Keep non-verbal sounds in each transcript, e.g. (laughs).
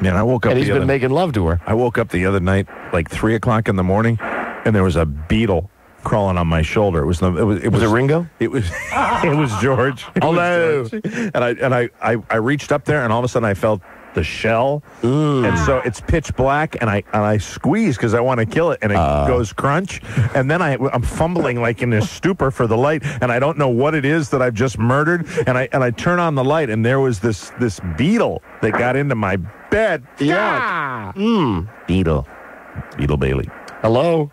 Man, I woke up. And he's the been other, making love to her. I woke up the other night, like three o'clock in the morning, and there was a beetle crawling on my shoulder. It was the, it was it Was it Ringo? It was (laughs) it was George. It was Hello. George. And I and I, I I reached up there, and all of a sudden I felt the shell, Ooh. and so it's pitch black, and I and I squeeze because I want to kill it, and it uh. goes crunch, and then I I'm fumbling like in a stupor for the light, and I don't know what it is that I've just murdered, and I and I turn on the light, and there was this this beetle that got into my bed. Yeah. Mm. Beetle. Beetle Bailey. Hello.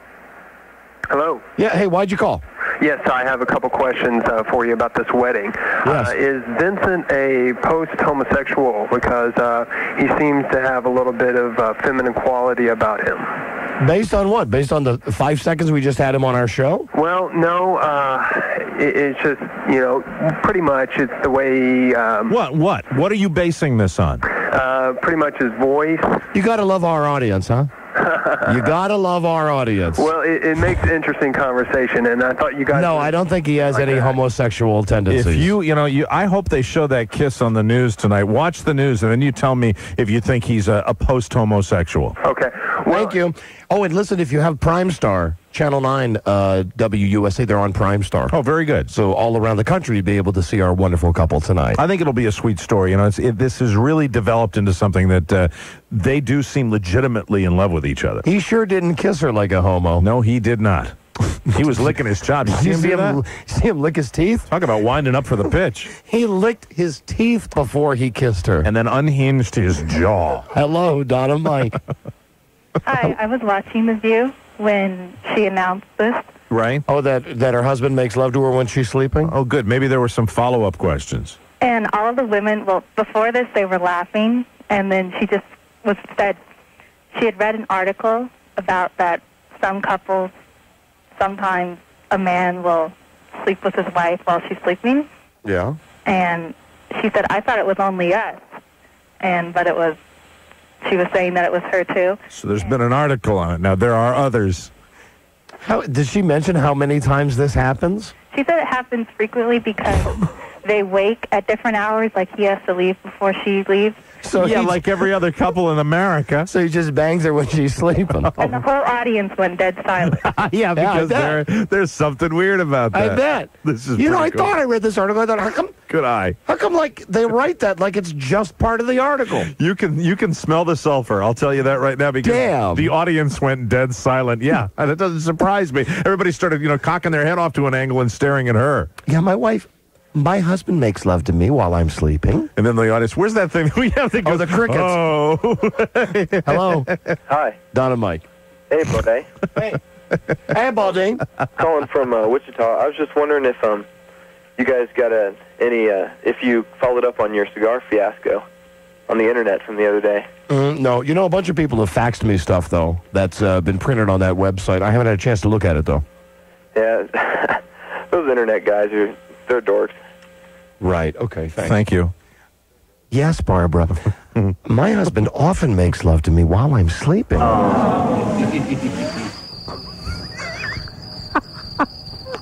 Hello. Yeah. Hey, why'd you call? Yes, I have a couple questions uh, for you about this wedding. Yes. Uh, is Vincent a post-homosexual? Because uh, he seems to have a little bit of uh, feminine quality about him. Based on what? Based on the five seconds we just had him on our show? Well, no, uh, it, it's just, you know, pretty much it's the way, um, What what what are you basing this on? Uh, pretty much his voice. You gotta love our audience, huh? (laughs) you gotta love our audience. Well, it, it makes interesting conversation, and I thought you guys... no, I don't think he has Like any that. homosexual tendencies. If you, you know, you, I hope they show that kiss on the news tonight. Watch the news, and then you tell me if you think he's a, a post-homosexual. Okay. Thank you. Oh, and listen, if you have Prime Star, Channel 9, uh, WUSA, they're on Prime Star. Oh, very good. So all around the country, you'll be able to see our wonderful couple tonight. I think it'll be a sweet story. You know, it's, it, this has really developed into something that uh, they do seem legitimately in love with each other. He sure didn't kiss her like a homo. No, he did not. (laughs) he was licking his chops. You see You him see him, that? (laughs) see him lick his teeth? Talk about winding up for the pitch, (laughs) He licked his teeth before he kissed her. and then unhinged his jaw. Hello, Don and Mike. Hi, I was watching The View when she announced this. Right? oh, that, that her husband makes love to her when she's sleeping? Oh, good. Maybe there were some follow-up questions. And all of the women, well, before this, they were laughing, and then she just was said she had read an article about that some couples, sometimes a man will sleep with his wife while she's sleeping, Yeah. and she said, I thought it was only us, and but it was, she was saying that it was her too. So there's been an article on it. Now there are others. How, did she mention how many times this happens? She said it happens frequently because they wake at different hours, like he has to leave before she leaves. So yeah, he, like every other couple in America. (laughs) so he just bangs her when she's sleeping. (laughs) And the whole audience went dead silent. (laughs) yeah, because bet. there, there's something weird about that. I bet. This is you know, I cool. thought I read this article. I thought, how come, Good eye. how come, like they write that like it's just part of the article? You can you can smell the sulfur. I'll tell you that right now because Damn. the audience went dead silent. Yeah, and it doesn't surprise me. Everybody started you know cocking their head off to an angle and staring at her. Yeah, my wife, my husband makes love to me while I'm sleeping. And then the audience, where's that thing we have to go? Oh, the crickets. Oh, (laughs) Hello, Hi. Don and Mike. Hey, Baudet. Hey, hey, Balding. calling from uh, Wichita. I was just wondering if um, you guys got a, any, uh, if you followed up on your cigar fiasco on the internet from the other day. Mm, no, you know, a bunch of people have faxed me stuff though that's uh, been printed on that website. I haven't had a chance to look at it though. Yeah, (laughs) those internet guys are they're dorks. Right. Okay. Thanks. thank you. Yes, Barbara. (laughs) My husband often makes love to me while I'm sleeping.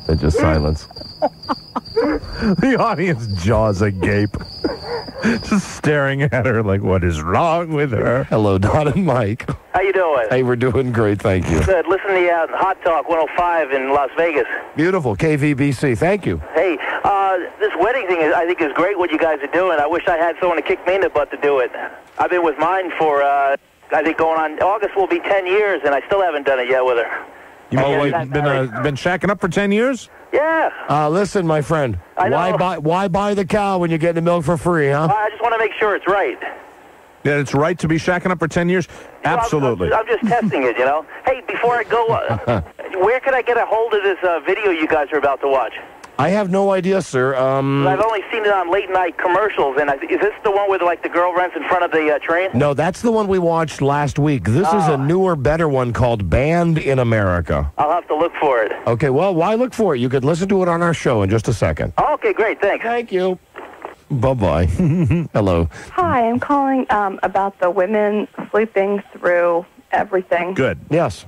and just (laughs) silence. The audience jaws agape, just staring at her like, what is wrong with her? Hello, Don and Mike. How you doing? Hey, we're doing great, thank you. Good. Listen to uh, Hot Talk 105 in Las Vegas. Beautiful, KVBC. Thank you. Hey, uh, this wedding thing is, I think is great. What you guys are doing. I wish I had someone to kick me in the butt to do it. I've been with mine for uh, I think going on August will be 10 years, and I still haven't done it yet with her. You Oh, mean, yeah, like, been uh, been shacking up for ten years? Yeah. Uh, listen, my friend. I know. Why buy why buy the cow when you're getting the milk for free, huh? I just want to make sure it's right. That it's right to be shacking up for ten years? Well, I'm- Absolutely. I'm, I'm just testing it, you know. Hey, before I go, uh, (laughs) where can I get a hold of this uh, video you guys are about to watch? I have no idea, sir. Um, I've only seen it on late night commercials, and I, is this the one where like the girl runs in front of the uh, train? no, that's the one we watched last week. This is a newer, better one called Banned in America. I'll have to look for it. Okay, well, why look for it? You could listen to it on our show in just a second. Oh, okay, great, thanks. Thank you. Bye bye. (laughs) Hello. Hi, I'm calling um, about the women sleeping through everything. Good. Yes.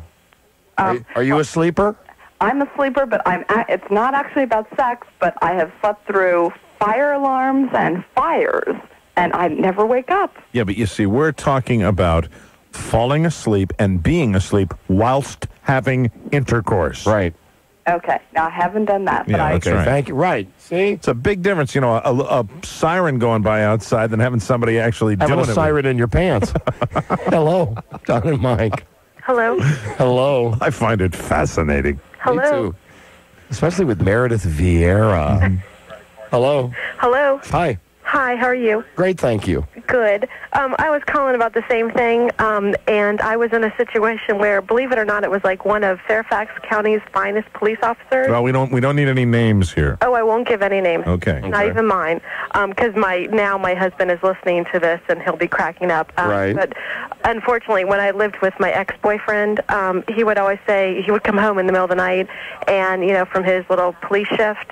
Are, are you a sleeper? I'm a sleeper, but I'm. A- it's not actually about sex, but I have slept through fire alarms and fires and I never wake up. Yeah, but you see, we're talking about falling asleep and being asleep whilst having intercourse. Right. Okay, now I haven't done that, but Yeah, I that's Okay, right. thank you. Right. See? It's a big difference, you know, a, a siren going by outside than having somebody actually Having doing a it. siren in your pants. (laughs) Hello, Don and Mike. Hello. Hello. I find it fascinating. Hello. Me too. Especially with Meredith Vieira. Mm-hmm. Hello. Hello. Hi. Hi. How are you? Great, thank you. Good. Um, I was calling about the same thing, um, and I was in a situation where, believe it or not, it was like one of Fairfax County's finest police officers. Well, we don't we don't need any names here. Oh, I won't give any names. Okay. Not Okay. even mine, because my now my husband is listening to this and he'll be cracking up. Um, Right. But unfortunately, when I lived with my ex-boyfriend, um, he would always say he would come home in the middle of the night, and you know, from his little police shift,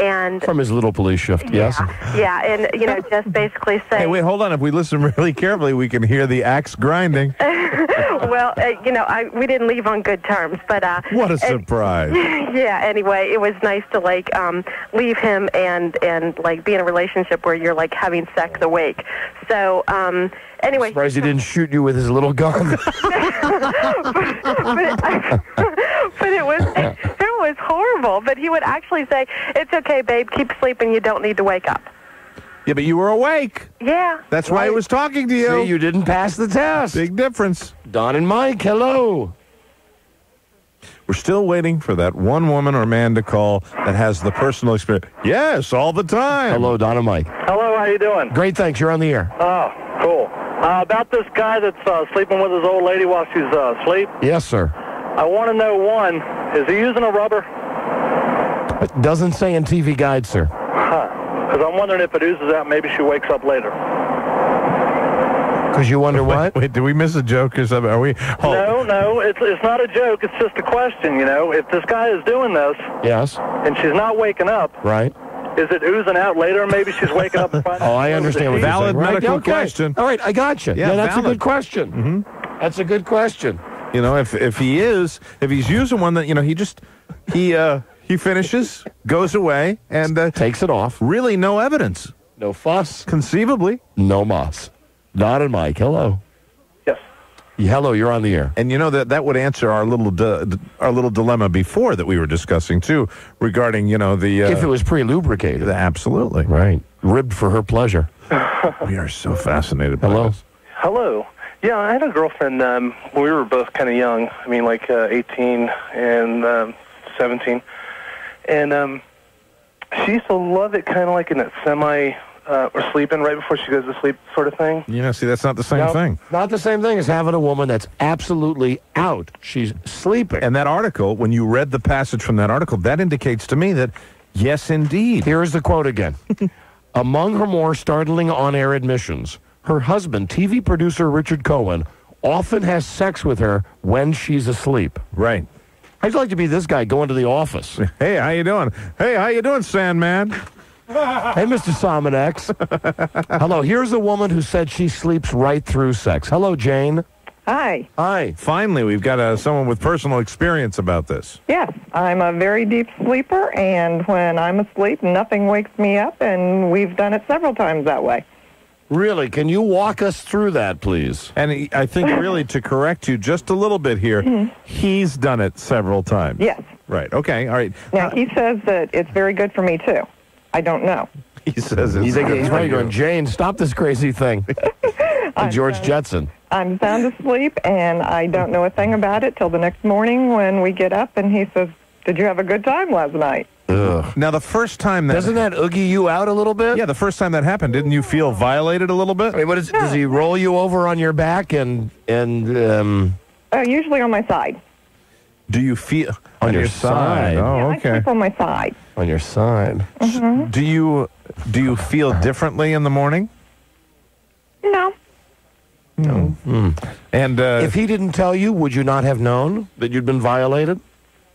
and From his little police shift, yes. yeah, and you know, just basically say, Hey, wait, hold on. If we listen (laughs) really carefully, we can hear the axe grinding. (laughs) well, uh, you know, I we didn't leave on good terms, but uh, What a and- surprise. (laughs) yeah. Anyway, it was nice to like um, leave him and and like be in a relationship where you're like having sex awake. So um, anyway, Surprised he didn't shoot you with his little gun. (laughs) but it was it was horrible. But he would actually say, "It's okay, babe. Keep sleeping. You don't need to wake up." Yeah, but you were awake. Yeah. That's why I was talking to you. See, you didn't pass the test. Big difference. Don and Mike, hello. We're still waiting for that one woman or man to call that has the personal experience. Yes, all the time. Hello, Don and Mike. Hello, how are you doing? Great, thanks. You're on the air. Oh, cool. Uh, about this guy that's uh, sleeping with his old lady while she's uh, asleep, Yes, sir. I want to know one, is he using a rubber? It doesn't say in TV Guide, sir. Huh. Because I'm wondering if it oozes out, maybe she wakes up later. Because you wonder what? Wait, did we miss a joke or something? Are we? Oh, No, no, it's, it's not a joke. It's just a question, you know. If this guy is doing this Yes, and she's not waking up, right. Is it oozing out later? Maybe she's waking up. and finding (laughs) Oh, I understand what Valid saying. Right, medical okay. question. All right, I got you. Yeah, Yeah, that's a good question. Mm-hmm. That's a good question. You know, if if he is, if he's using one that you know, he just he uh he finishes, goes away, and uh, Takes it off. really no evidence, No fuss. conceivably. No moss. Not in Mike, hello. Yes. Yeah, Hello, you're on the air. And you know that that would answer our little di- our little dilemma before that we were discussing too, regarding you know the. Uh, if it was pre-lubricated. the- absolutely, Right. Ribbed for her pleasure. (laughs) we are so fascinated. By Hello. this. Hello. Yeah, I had a girlfriend. Um, when we were both kind of young. I mean, like uh, 18 and um, 17, and um, she used to love it, kind of like in that semi uh, or sleeping right before she goes to sleep, sort of thing. You know, see, that's not the same No, thing. Not the same thing as having a woman that's absolutely out. She's sleeping. And that article, when you read the passage from that article, that indicates to me that yes, indeed. Here is the quote again. (laughs) Among her more startling on air admissions, her husband, TV producer Richard Cohen, often has sex with her when she's asleep. Right. I'd like to be this guy going to the office. Hey, how you doing? Hey, how you doing, Sandman? (laughs) Hey, Mr. Sominex. (laughs) Hello, here's a woman who said she sleeps right through sex. Hello, Jane. Hi. Hi. Finally, we've got uh, someone with personal experience about this. Yes, I'm a very deep sleeper, and when I'm asleep, nothing wakes me up, and we've done it several times that way. Really, can you walk us through that, please? And I think, (laughs) really, to correct you just a little bit here, he's done it several times. Yes. Right. Okay. All right. Now, he says that it's very good for me, too. I don't know. He says it's He's, like, good he's probably going, Jane, stop this crazy thing. (laughs) To George Jetson. I'm sound asleep, and I don't know a thing about it till the next morning when we get up, and he says, did you have a good time last night? Ugh. Now, the first time that Doesn't that oogie you out a little bit? yeah, the first time that happened, didn't you feel violated a little bit? I mean, what is it? Does he roll you over on your back and and um, Uh, usually on my side. Do you feel On your side. Oh, I okay. sleep on my side. on your side? Do you do you feel differently in the morning? No. No. And uh, If he didn't tell you, would you not have known that you'd been violated?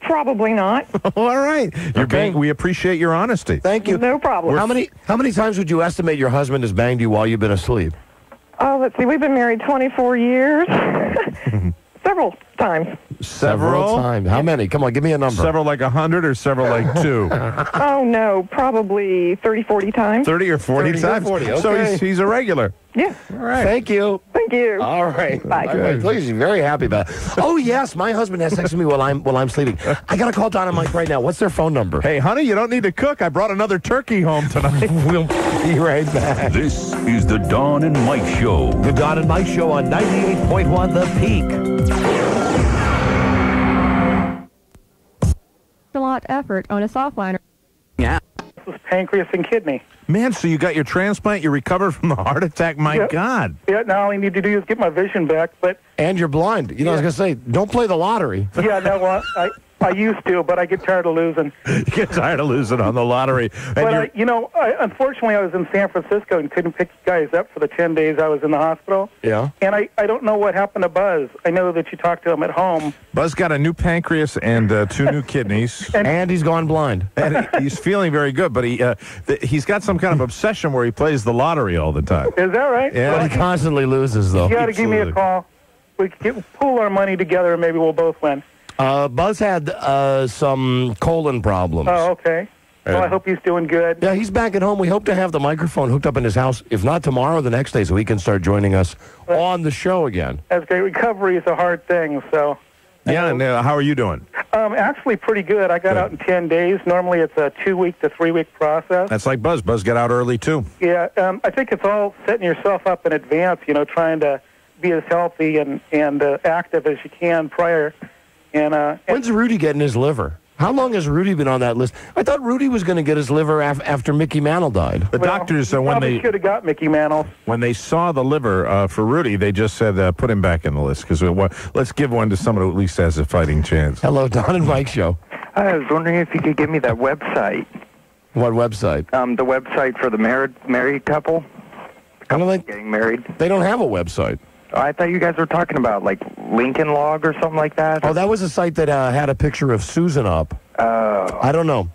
Probably not. (laughs) all right, you're Okay. being. We appreciate your honesty. Thank you. No problem. How many how many times would you estimate your husband has banged you while you've been asleep? Oh, let's see. We've been married 24 years. (laughs) (laughs) Several several times. Several? times. How many? Come on, give me a number. Several like a hundred or several like (laughs) two? oh, no, probably 30, 40 times. 30 or 40 30 or times. 40, So he's, he's a regular. Yeah. All right. Thank you. Thank you. All right. Bye. All right. Please, you're very happy about it. (laughs) Oh, yes, my husband has sex with me while I'm while I'm sleeping. I got to call Don and Mike right now. What's their phone number? Hey, honey, you don't need to cook. I brought another turkey home tonight. (laughs) we'll be right back. This is the Don and Mike Show. The Don and Mike Show on 98.1 The Peak. a lot effort on a softliner. This is pancreas and kidney. Man, so you got your transplant, you recovered from the heart attack. My Yeah. God. Yeah, now all I need to do is get my vision back. But And you're blind. You know, I was going to say, don't play the lottery. yeah, no, (laughs) uh, I I used to, but I get tired of losing. (laughs) You get tired of losing on the lottery. And But you're, I, you know, I, unfortunately, I was in San Francisco and couldn't pick you guys up for the ten days I was in the hospital. Yeah. And I, I don't know what happened to Buzz. I know that you talked to him at home. Buzz got a new pancreas and uh, two new kidneys. (laughs) And he's gone blind. and he- he's feeling very good, but he uh, th- he's got some kind of obsession where he plays the lottery all the time. Is that right? Yeah. But he constantly loses, though. You got to give me a call. We can get, pool our money together, and maybe we'll both win. Uh, Buzz had uh, some colon problems. Oh, okay. Well, I hope he's doing good. Yeah, he's back at home. We hope to have the microphone hooked up in his house, if not tomorrow, the next day, so he can start joining us on the show again. That's great. Recovery is a hard thing, so. Yeah, and uh, how are you doing? Um, actually, pretty good. I got out in 10 days. Normally, it's a two week to three week process. That's like Buzz. Buzz got out early too. Yeah, um, I think it's all setting yourself up in advance, you know, trying to be as healthy and, and uh, active as you can prior. And, uh, When's Rudy getting his liver? How long has Rudy been on that list? I thought Rudy was going to get his liver af- after Mickey Mantle died. The well, doctors, you uh, when they should have got Mickey Mantle. when they saw the liver uh, for Rudy, they just said uh, put him back in the list because let's give one to someone who at least has a fighting chance. Hello, Don and Mike Show. I was wondering if you could give me that website, What website? um, the website for the married married couple I don't think getting married. they don't have a website. I thought you guys were talking about like Lincoln Log or something like that. Oh, that was a site that uh, had a picture of Susan up. Oh, I don't know.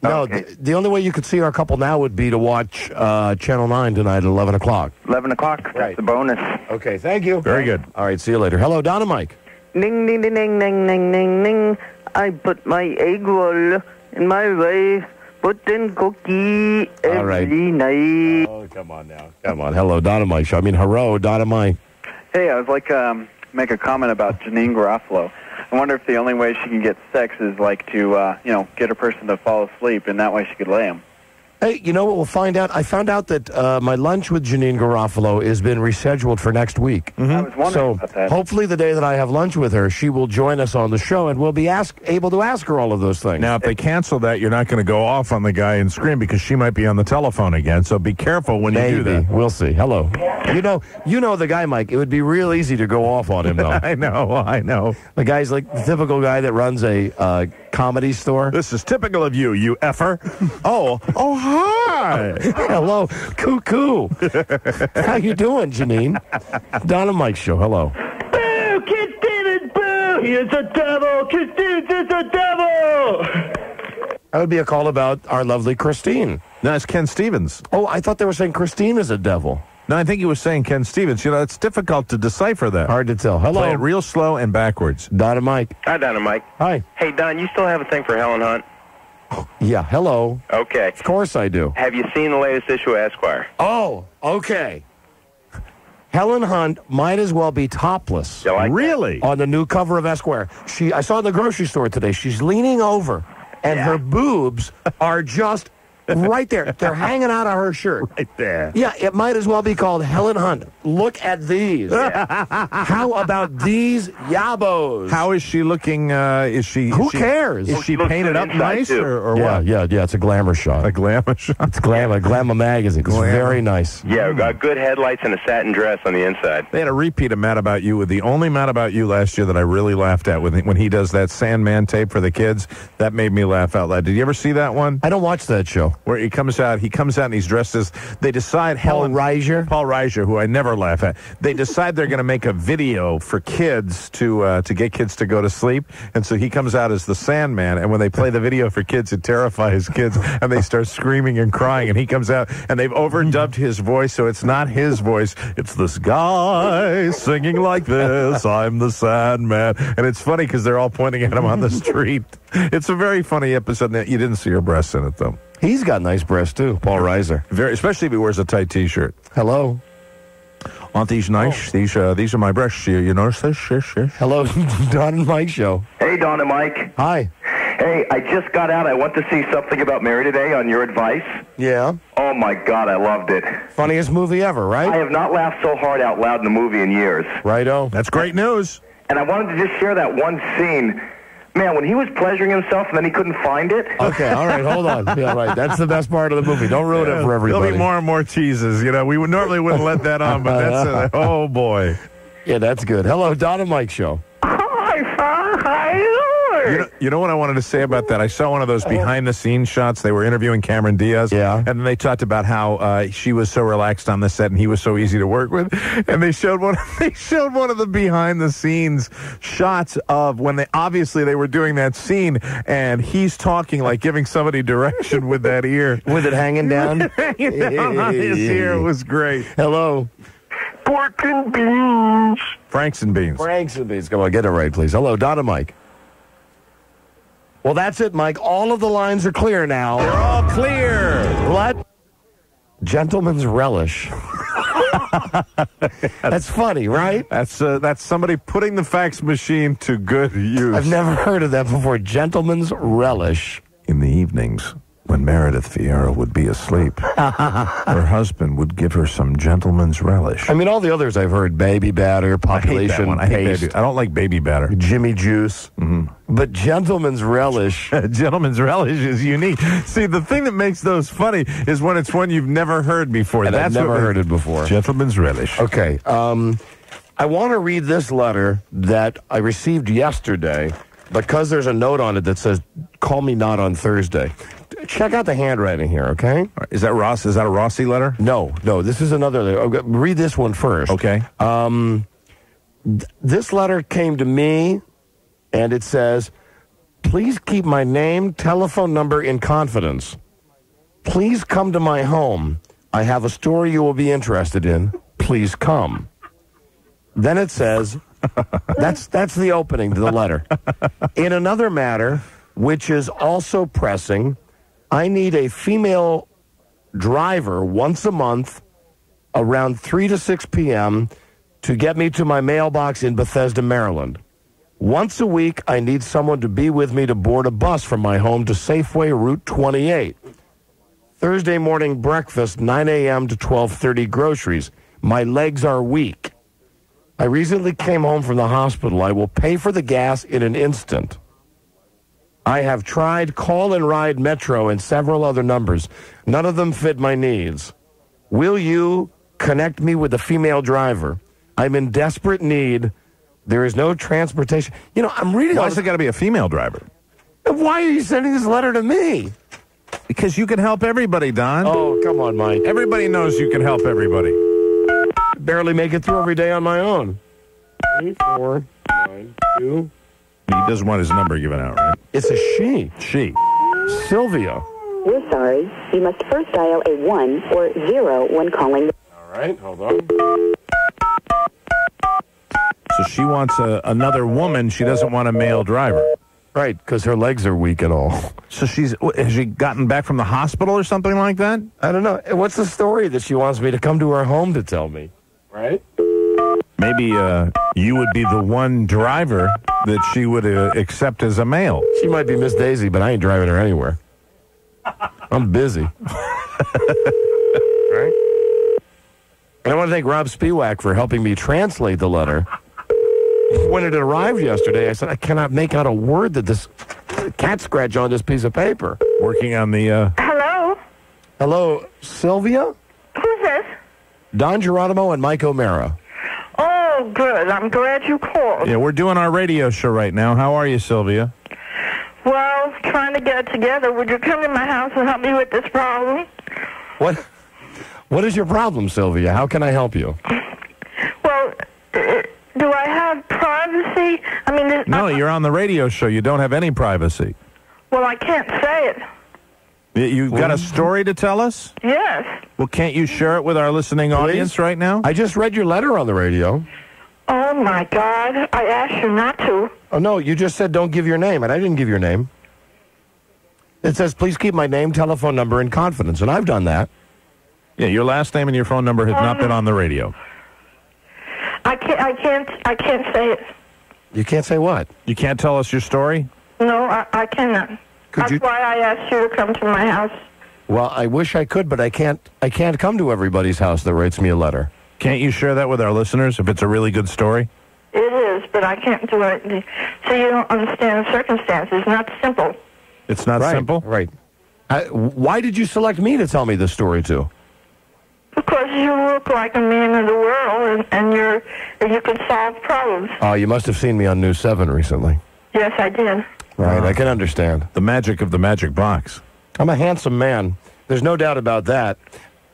No, Okay. the, the only way you could see our couple now would be to watch uh, Channel 9 tonight at 11 o'clock. eleven o'clock. That's Right. the bonus. Okay, thank you. Very good. All right, see you later. Hello, Don and Mike. Ning, ning, ning, ning, ning, ning, ning, ning. I put my egg roll in my wife pudding cookie every All right. night. Oh, come on now. Come on. Hello, and Show. I mean, hello, and Hey, I was like um, make a comment about Janeane Garofalo. I wonder if the only way she can get sex is like to, uh, you know, get a person to fall asleep, and that way she could lay him. Hey, you know what? We'll find out. I found out that uh, my lunch with Janeane Garofalo has been rescheduled for next week. I was wondering So about that. hopefully, the day that I have lunch with her, she will join us on the show, and we'll be ask, able to ask her all of those things. Now, if they cancel that, you're not going to go off on the guy and scream because she might be on the telephone again. So be careful when you do that. we'll see. Hello, you know, you know the guy, Mike. It would be real easy to go off on him, though. (laughs) I know, I know. the guy's like the typical guy that runs a uh, comedy store. This is typical of you, you effer. (laughs) oh, oh, hi. Hello, cuckoo. How you doing, Janine? Don and Mike show. Hello. Boo! Kid Stevens, boo! He is a devil! Kid Stevens is a devil! That would be a call about our lovely Christine. No, it's Ken Stevens. Oh, I thought they were saying Christine is a devil. No, I think he was saying Ken Stevens. You know, it's difficult to decipher that. Hard to tell. Hello. Play it real slow and backwards. Don and Mike. Hi, Don and Mike. Hi. Hey, Don, you still have a thing for Helen Hunt? Oh, yeah, hello. Okay. Of course I do. Have you seen the latest issue of Esquire? Oh, okay. Helen Hunt might as well be topless. You like that? Really? on the new cover of Esquire. She, I saw in the grocery store today. She's leaning over, and her boobs are just right there. They're hanging out of her shirt. (laughs) Right there. Yeah, it might as well be called Helen Hunt. Look at these. (laughs) How about these yabos? How is she looking? Uh, is she? Who is she- cares? Is she she painted up inside, nice too. or, or yeah, what? yeah, yeah. It's a glamour shot. A glamour (laughs) shot. It's glamour, glamour magazine. It's Glamour. very nice. Yeah, got good headlights and a satin dress on the inside. They had a repeat of Mad About You with the only Mad About You last year that I really laughed at when when he does that Sandman tape for the kids. That made me laugh out loud. Did you ever see that one? I don't watch that show. Where he comes out. He comes out and he's dressed as. They decide Helen Reiser. Paul Reiser, who I never laugh at. They decide they're going to make a video for kids to uh, to get kids to go to sleep, and so he comes out as the Sandman. And when they play the video for kids, it terrifies kids, and they start screaming and crying. And he comes out, and they've overdubbed his voice, so it's not his voice. It's this guy singing like this. I'm the Sandman, and it's funny because they're all pointing at him on the street. It's a very funny episode. You didn't see her breasts in it though. He's got nice breasts too, Paul Reiser. Very, especially if he wears a tight T-shirt. Hello. Aren't these nice? These uh, these are my breasts. You, you notice this? Yes, yes. Hello, (laughs) Don and Mike show. Hey, Don and Mike. Hi. Hey, I just got out. I went to see something about Mary today on your advice. Yeah. Oh my God, I loved it. Funniest movie ever, right? I have not laughed so hard out loud in a movie in years. Righto. That's great news. And I wanted to just share that one scene. Man, when he was pleasuring himself and then he couldn't find it. Okay, all right, hold on. Yeah, right. That's the best part of the movie. Don't ruin it for everybody. There'll be more and more teases. You know, we would normally wouldn't let that on, but that's uh, a, (laughs) oh boy. Yeah, that's good. Hello, Don and Mike show. Hi, sir. How you You know, you know what I wanted to say about that? I saw one of those behind the scenes shots. They were interviewing Cameron Diaz. Yeah. And then they talked about how uh, she was so relaxed on the set and he was so easy to work with. And they showed one (laughs) they showed one of the behind the scenes shots of when they obviously they were doing that scene and he's talking like giving somebody direction with that ear. (laughs) With it hanging down? hanging down on his ear. It was great. Hello. Pork and beans. Franks and beans. Franks and beans. Come on, get it right, please. Hello, Don and Mike. Well, that's it, Mike. All of the lines are clear now. They're all clear. What? Gentleman's relish. (laughs) that's funny, right? That's uh, that's somebody putting the fax machine to good use. I've never heard of that before. Gentleman's relish. In the evenings, when Meredith Vieira would be asleep, (laughs) her husband would give her some gentleman's relish. I mean, all the others I've heard: baby batter, I hate that population one. I hate paste, baby. I don't like baby batter. Jimmy juice. But gentleman's relish. (laughs) Gentleman's relish is unique. See, the thing that makes those funny is when it's one you've never heard before. And I've That's never what heard it before. Gentleman's relish. Okay. Um, I want to read this letter that I received yesterday because there's a note on it that says, call me not on Thursday. (laughs) Check out the handwriting here, okay? Is that Ross? Is that a Rossi letter? No, no, this is another. Okay, Read this one first. Okay. Um, th- this letter came to me, and it says, Please keep my name, telephone number in confidence. Please come to my home. I have a story you will be interested in. Please come. Then it says, (laughs) that's that's the opening to the letter. In another matter, which is also pressing, I need a female driver once a month around 3 to 6 p.m. to get me to my mailbox in Bethesda, Maryland. Once a week, I need someone to be with me to board a bus from my home to Safeway Route 28. Thursday morning breakfast, 9 a.m. to 12:30 groceries. My legs are weak. I recently came home from the hospital. I will pay for the gas in an instant. I have tried call and ride Metro and several other numbers. None of them fit my needs. Will you connect me with a female driver? I'm in desperate need. There is no transportation. You know, I'm reading. Why's it got to be a female driver? Why are you sending this letter to me? Because you can help everybody, Don. Oh, come on, Mike. Everybody knows you can help everybody. Barely make it through every day on my own. Three, four, nine, two. He doesn't want his number given out, right? It's a she. She. Sylvia. We're sorry. You must first dial a 1 or 0 when calling. All right, hold on. So she wants a, another woman. She doesn't want a male driver. Right, because her legs are weak at all. So she's has she gotten back from the hospital or something like that? I don't know. What's the story that she wants me to come to her home to tell me? Right? Maybe uh, you would be the one driver that she would uh, accept as a male. She might be Miss Daisy, but I ain't driving her anywhere. I'm busy. (laughs) right? And I want to thank Rob Spiewak for helping me translate the letter. When it arrived yesterday, I said, I cannot make out a word that this cat scratch on this piece of paper. Working on the. Uh, Hello? Hello, Sylvia? Who's this? Don Geronimo and Mike O'Meara. Oh, good. I'm glad you called. yeah, we're doing our radio show right now. How are you, Sylvia? Well, trying to get it together. Would you come to my house and help me with this problem? What What is your problem, Sylvia? How can I help you? Well, uh, do I have privacy? I mean, this- No, you're on the radio show. You don't have any privacy. well, I can't say it. Y- You got a story to tell us? Yes. Well, can't you share it with our listening audience right now? I just read your letter on the radio. Oh my God! I asked you not to. Oh no, you just said don't give your name, and I didn't give your name. It says please keep my name, telephone number in confidence, and I've done that. Yeah, your last name and your phone number has not been on the radio. I can't. I can't. I can't say it. You can't say what? You can't tell us your story? No, I, I cannot. That's you- why I asked you to come to my house. Well, I wish I could, but I can't. I can't come to everybody's house that writes me a letter. Can't you share that with our listeners if it's a really good story? It is, but I can't do it. So you don't understand the circumstances. It's Not simple. It's not Right, simple? Right. I, why did you select me to tell me this story to? Because you look like a man of the world, and, and you're and you can solve problems. Oh, you must have seen me on News 7 recently. Yes, I did. Right, I ah. can understand. The magic of the magic box. I'm a handsome man. There's no doubt about that.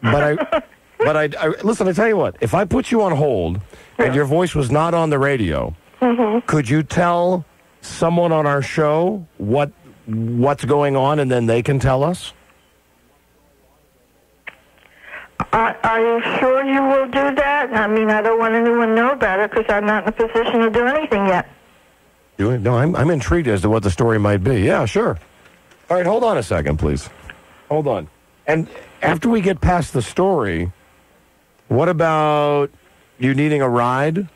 But I, (laughs) but I, I listen. I tell you what. If I put you on hold and your voice was not on the radio, Mm-hmm. could you tell someone on our show what what's going on, and then they can tell us? Are, are you sure you will do that? I mean, I don't want anyone to know about it because I'm not in a position to do anything yet. Do it? No, I'm I'm intrigued as to what the story might be. Yeah, sure. All right, hold on a second, please. Hold on. And after we get past the story, what about you needing a ride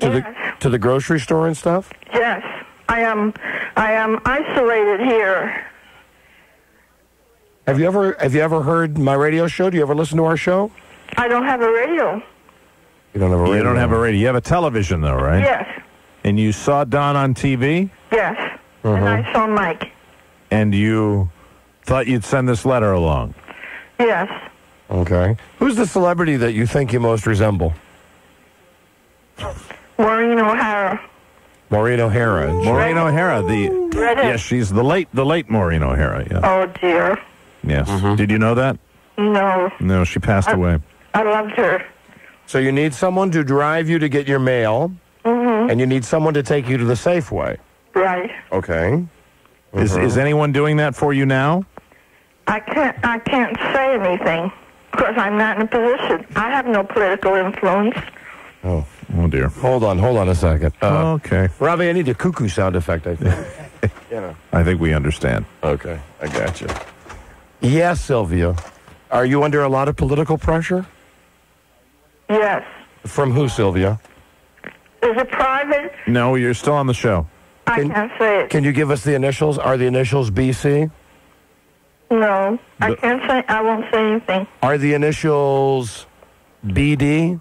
to the to the grocery store and stuff? Yes, I am. I am isolated here. Have you ever have you ever heard my radio show? Do you ever listen to our show? I don't have a radio. You don't have a radio. You don't have a radio. You have a television, though, right? Yes, And you saw Don on TV, yes. And I uh-huh. saw Mike. and you thought you'd send this letter along. Yes. Okay. Who's the celebrity that you think you most resemble? Maureen O'Hara. Maureen O'Hara. Maureen O'Hara, the Redhead. yes, she's the late the late Maureen O'Hara. Yeah. Oh dear. Yes. Did you know that? No, No, she passed away. I loved her. So you need someone to drive you to get your mail, Mhm. and you need someone to take you to the Safeway. Right. Okay. Is Mhm. is anyone doing that for you now? I can't. I can't say anything because I'm not in a position. I have no political influence. Oh. Oh dear. Hold on, hold on a second. Uh, okay. Robbie, I need a cuckoo sound effect, I think. (laughs) you know. I think we understand. Okay, I got you. Yes, Sylvia. Are you under a lot of political pressure? Yes. From who, Sylvia? Is it private? No, you're still on the show. I can't say it. Can you give us the initials? Are the initials BC? No, I The- can't say. I won't say anything. Are the initials BD?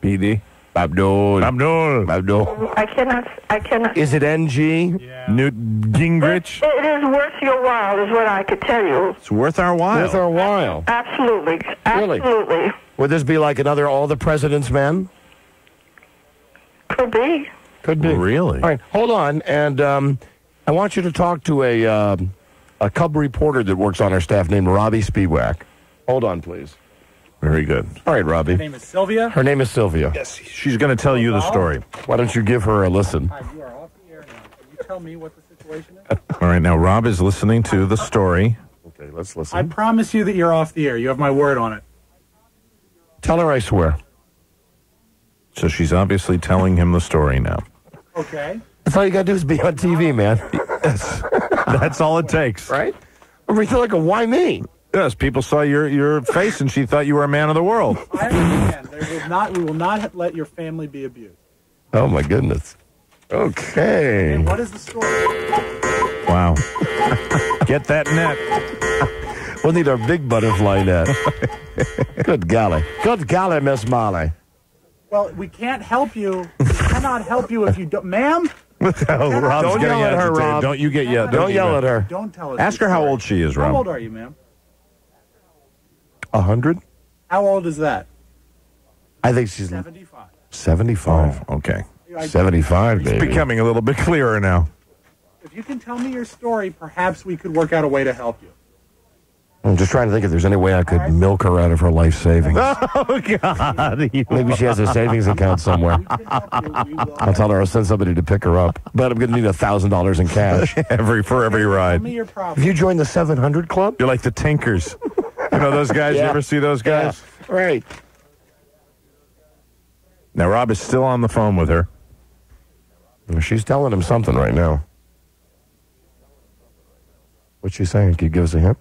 BD. Abdul. Abdul. Abdul. I cannot. I cannot. Is it NG? Newt Gingrich. It is worth your while, is what I could tell you. It's worth our while. Worth our while. Absolutely. Absolutely. Would this be like another All the President's Men? Could be. Could be. Really? All right, hold on, and um, I want you to talk to a um a Cub reporter that works on our staff named Robbie Spiewak. Hold on, please. Very good. All right, Robbie. Her name is Sylvia. Her name is Sylvia. Yes, she's going to tell you the story. Why don't you give her a listen? Hi, you are off the air now. Can you tell me what the situation is? All right, now Rob is listening to the story. Okay, let's listen. I promise you that you're off the air. You have my word on it. Tell her I swear. So she's obviously telling him the story now. Okay. That's all you got to do is be on TV, man. (laughs) That's all it takes. Right? I mean, like a why me? Yes, people saw your, your face and she thought you were a man of the world. (laughs) I understand. There will not, we will not let your family be abused. Oh my goodness. Okay. And what is the story? Wow. (laughs) Get that net. We'll need our big butterfly net. Good golly. Good golly, Miss Molly. Well, we can't help you. We cannot help you if you don't. Ma'am? Oh, (laughs) Rob's Don't yell at her. Rob. Don't you get yet? Don't yell at her. Don't tell us. Ask her how old she is, Rob. How old are you, ma'am? A hundred? How old is that? I think she's 75. 75. Okay. Seventy-five, It's becoming a little bit clearer now. if you can tell me your story, perhaps we could work out a way to help you. I'm just trying to think if there's any way I could milk her out of her life savings. (laughs) Oh God! (laughs) Maybe she has a savings account somewhere. I'll tell her I'll send somebody to pick her up, but I'm going to need a thousand dollars in cash (laughs) every for every ride. me your problem. Have you joined the 700 Club? You're like the Tinkers. You know those guys? You ever see those guys? Right. Now Rob is still on the phone with her. She's telling him something right now. What's she saying? Can you give us a hint?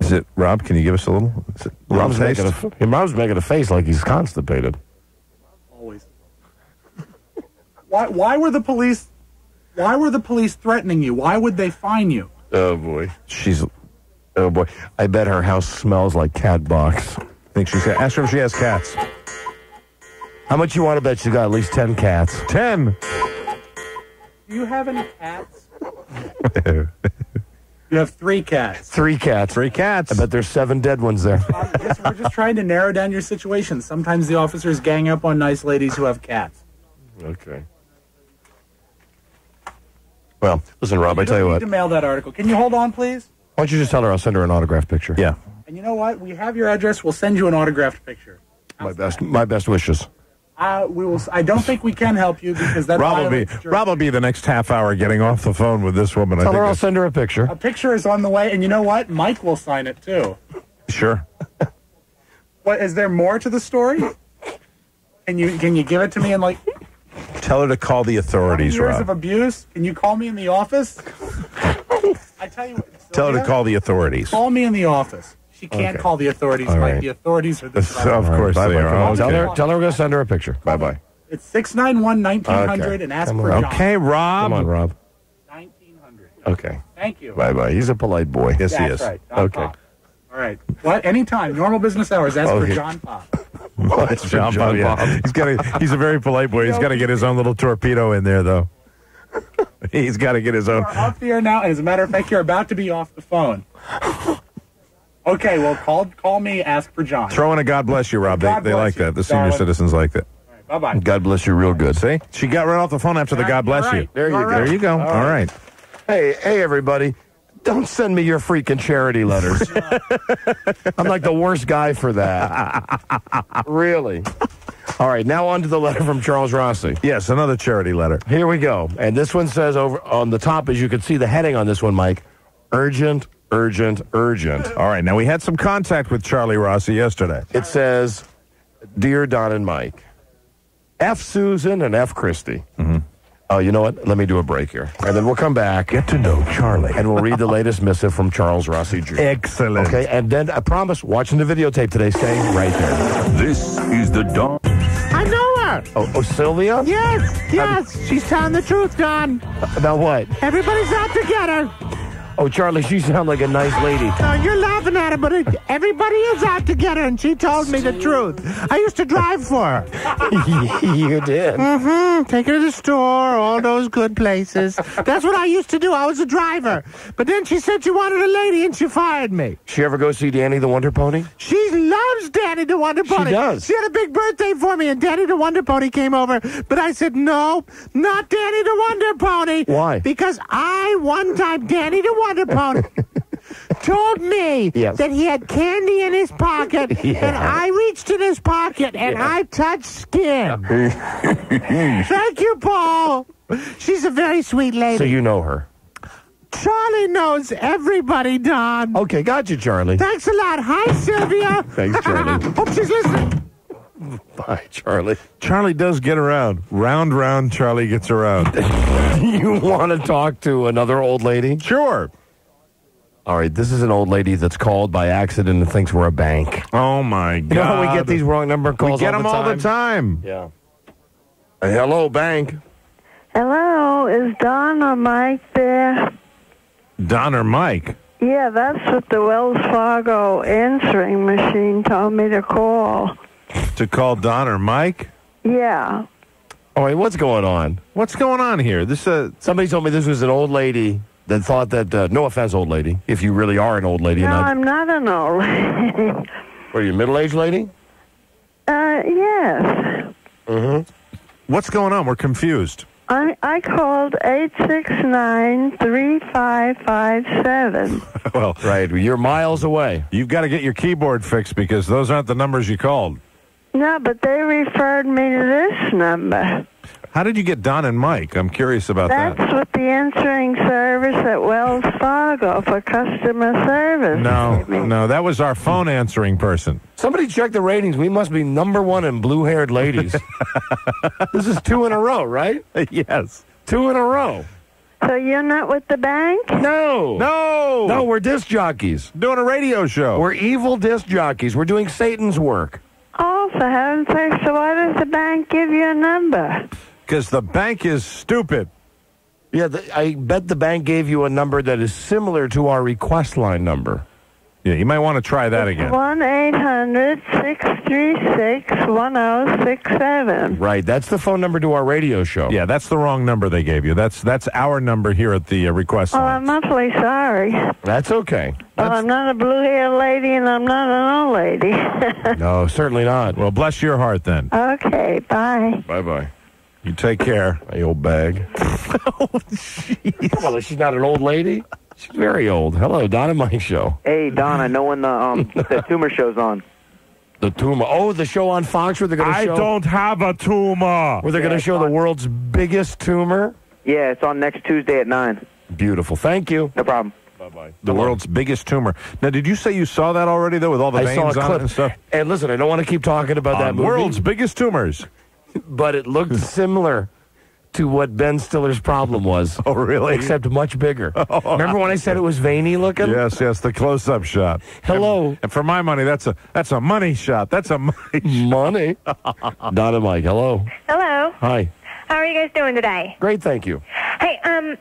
Is it Rob? Can you give us a little? Is it Rob's taste? making, a, Rob's making a face like he's constipated. Always. Why? Why were the police? Why were the police threatening you? Why would they fine you? Oh boy, she's. Oh boy, I bet her house smells like cat box. I think she's. Ask her if she has cats. How much you want to bet she's got at least ten cats? Ten. Do you have any cats? (laughs) You have three cats. Three cats. Three cats. I bet there's seven dead ones there. (laughs) Yes, we're just trying to narrow down your situation. Sometimes the officers gang up on nice ladies who have cats. okay. Well, listen, Rob. I tell you don't what. need to mail that article. Can you hold on, please? Why don't you just tell her I'll send her an autographed picture? Yeah. And you know what? We have your address. We'll send you an autographed picture. My best. My best wishes. Uh, we will. I don't think we can help you because that Rob will be Rob will be the next half hour getting off the phone with this woman. I Tell think her I'll send her a picture. A picture is on the way, and you know what? Mike will sign it too. Sure. (laughs) What is there more to the story? Can you can you give it to me in like Tell her to call the authorities, years Rob. of abuse? Can you call me in the office? (laughs) I tell you, what, Tell her to call the authorities. Call me in the office. She can't Okay. call the authorities. All Mike. right. The authorities are the. Of course Bye-bye. they are. Come on, Tell her. Tell her we're gonna send her a picture. Bye bye. It's six nine one nineteen hundred and ask Come for on. John. Okay, Rob. Come on, Rob. Nineteen hundred. Okay. Thank you. Bye bye. He's a polite boy. Yes, he is. right. Okay. Pop. All right. What? Anytime. Normal business hours. Ask Okay. (laughs) for John Pop. What? John Bob, yeah. He's got to, He's a very polite boy. He's got to get his own little torpedo in there, though. (laughs) He's got to get his own. We're off the air now, and as a matter of fact, you're about to be off the phone. (laughs) Okay. Well, call call me. Ask for John. Throw in a God bless you, Rob. They, God they bless like you, that. The senior darling. citizens like that. Bye bye. God bless you real good. See? She got right off the phone after the God bless you. There you go. There you go. All right. Hey, hey, everybody. Don't send me your freaking charity letters. (laughs) I'm like the worst guy for that. (laughs) really. All right, now on to the letter from Charles Rossi. Yes, another charity letter. Here we go. And this one says over on the top, as you can see the heading on this one, Mike, urgent, urgent, urgent. (laughs) All right. Now, we had some contact with Charlie Rossi yesterday. It says, Dear Don and Mike, F Susan and F Christy. Mm-hmm. Oh, you know what? Let me do a break here. And then we'll come back. Get to know Charlie. And we'll read the latest missive from Charles Rossi Jr. Excellent. Okay, and then I promise, watching the videotape today, stay right there. This is the Don. I know her. Oh, oh Sylvia? Yes, yes. She's telling the truth, Don. About what? Everybody's out to get her. Oh, Charlie, she sounds like a nice lady. No, you're laughing at her, but it, everybody is out to get her, and she told me the truth. I used to drive for her. (laughs) you did. Mm-hmm. Take her to the store, all those good places. That's what I used to do. I was a driver. But then she said she wanted a lady, and she fired me. She ever go see Danny the Wonder Pony? She loves Danny the Wonder Pony. She does. She had a big birthday for me, and Danny the Wonder Pony came over. But I said, no, not Danny the Wonder Pony. Why? Because I, one time, Danny the Wonder Pony (laughs) told me Yes. that he had candy in his pocket, (laughs) Yeah. and I reached in his pocket, and I touched skin. (laughs) Thank you, Paul. She's a very sweet lady. so you know her. Charlie knows everybody, Don. Okay, got you, Charlie. Thanks a lot. Hi, Sylvia. Thanks, Charlie. Hope she's listening. (laughs) Bye, Charlie. Charlie does get around. Round, round, Charlie gets around. (laughs) you want to talk to another old lady? Sure. All right, this is an old lady that's called by accident and thinks we're a bank. Oh, my God. (laughs) You know how we get these wrong number calls We get all them the all the time. Yeah. Uh, hello, bank. Hello, is Don or Mike there? Don or Mike? Yeah, that's what the Wells Fargo answering machine told me to call. To call Don or Mike? Yeah. All right, what's going on? What's going on here? This uh, Somebody told me this was an old lady that thought that, uh, no offense, old lady, if you really are an old lady. No, and I'm not an old (laughs) lady. are you, a middle-aged lady? uh, yes. Mm-hmm. What's going on? We're confused. I I called eight six nine three five five seven. (laughs) well, right. You're miles away. You've got to get your keyboard fixed because those aren't the numbers you called. No, but they referred me to this number. How did you get Don and Mike? I'm curious about That's that. with the answering service at Wells Fargo for customer service. No, no, that was our phone answering person. Somebody check the ratings. We must be number one in blue-haired ladies. (laughs) this is two in a row, right? yes. Two in a row. So you're not with the bank? No. No. No, we're disc jockeys. Doing a radio show. We're evil disc jockeys. We're doing Satan's work. Oh, for heaven's sake, so why does the bank give you a number? Because the bank is stupid. Yeah, the, I bet the bank gave you a number that is similar to our request line number. Yeah, you might want to try that again. 1 800 636 1067. Right, that's the phone number to our radio show. Yeah, that's the wrong number they gave you. That's that's our number here at the uh, request Oh, line. I'm awfully sorry. That's okay. Well, I'm not a blue haired lady and I'm not an old lady. (laughs) No, certainly not. Well, bless your heart then. okay, bye. Bye bye. You take care. My old bag. (laughs) well, she's not an old lady. She's very old. Hello, Don and Mike show. Hey, Don, I know when the um (laughs) the tumor show's on. The tumor. Oh, the show on Fox where they're going to I show. don't have a tumor. Where they're going to show the world's biggest tumor. Yeah, it's on next Tuesday at nine. Beautiful. Thank you. No problem. Bye bye. The world's biggest tumor. Now, did you say you saw that already, though, with all the I saw veins a on clip. it and stuff? And listen, I don't want to keep talking about that On movie. world's biggest tumors. but it looked (laughs) similar to what Ben Stiller's problem was. (laughs) Oh, really? Except much bigger. (laughs) Remember when I said it was veiny looking? Yes, yes, the close-up shot. Hello. And, and for my money, that's a that's a money shot. That's a (laughs) money. Money. Don and Mike, hello. Hello. Hi. How are you guys doing today? Great, thank you. Hey, um,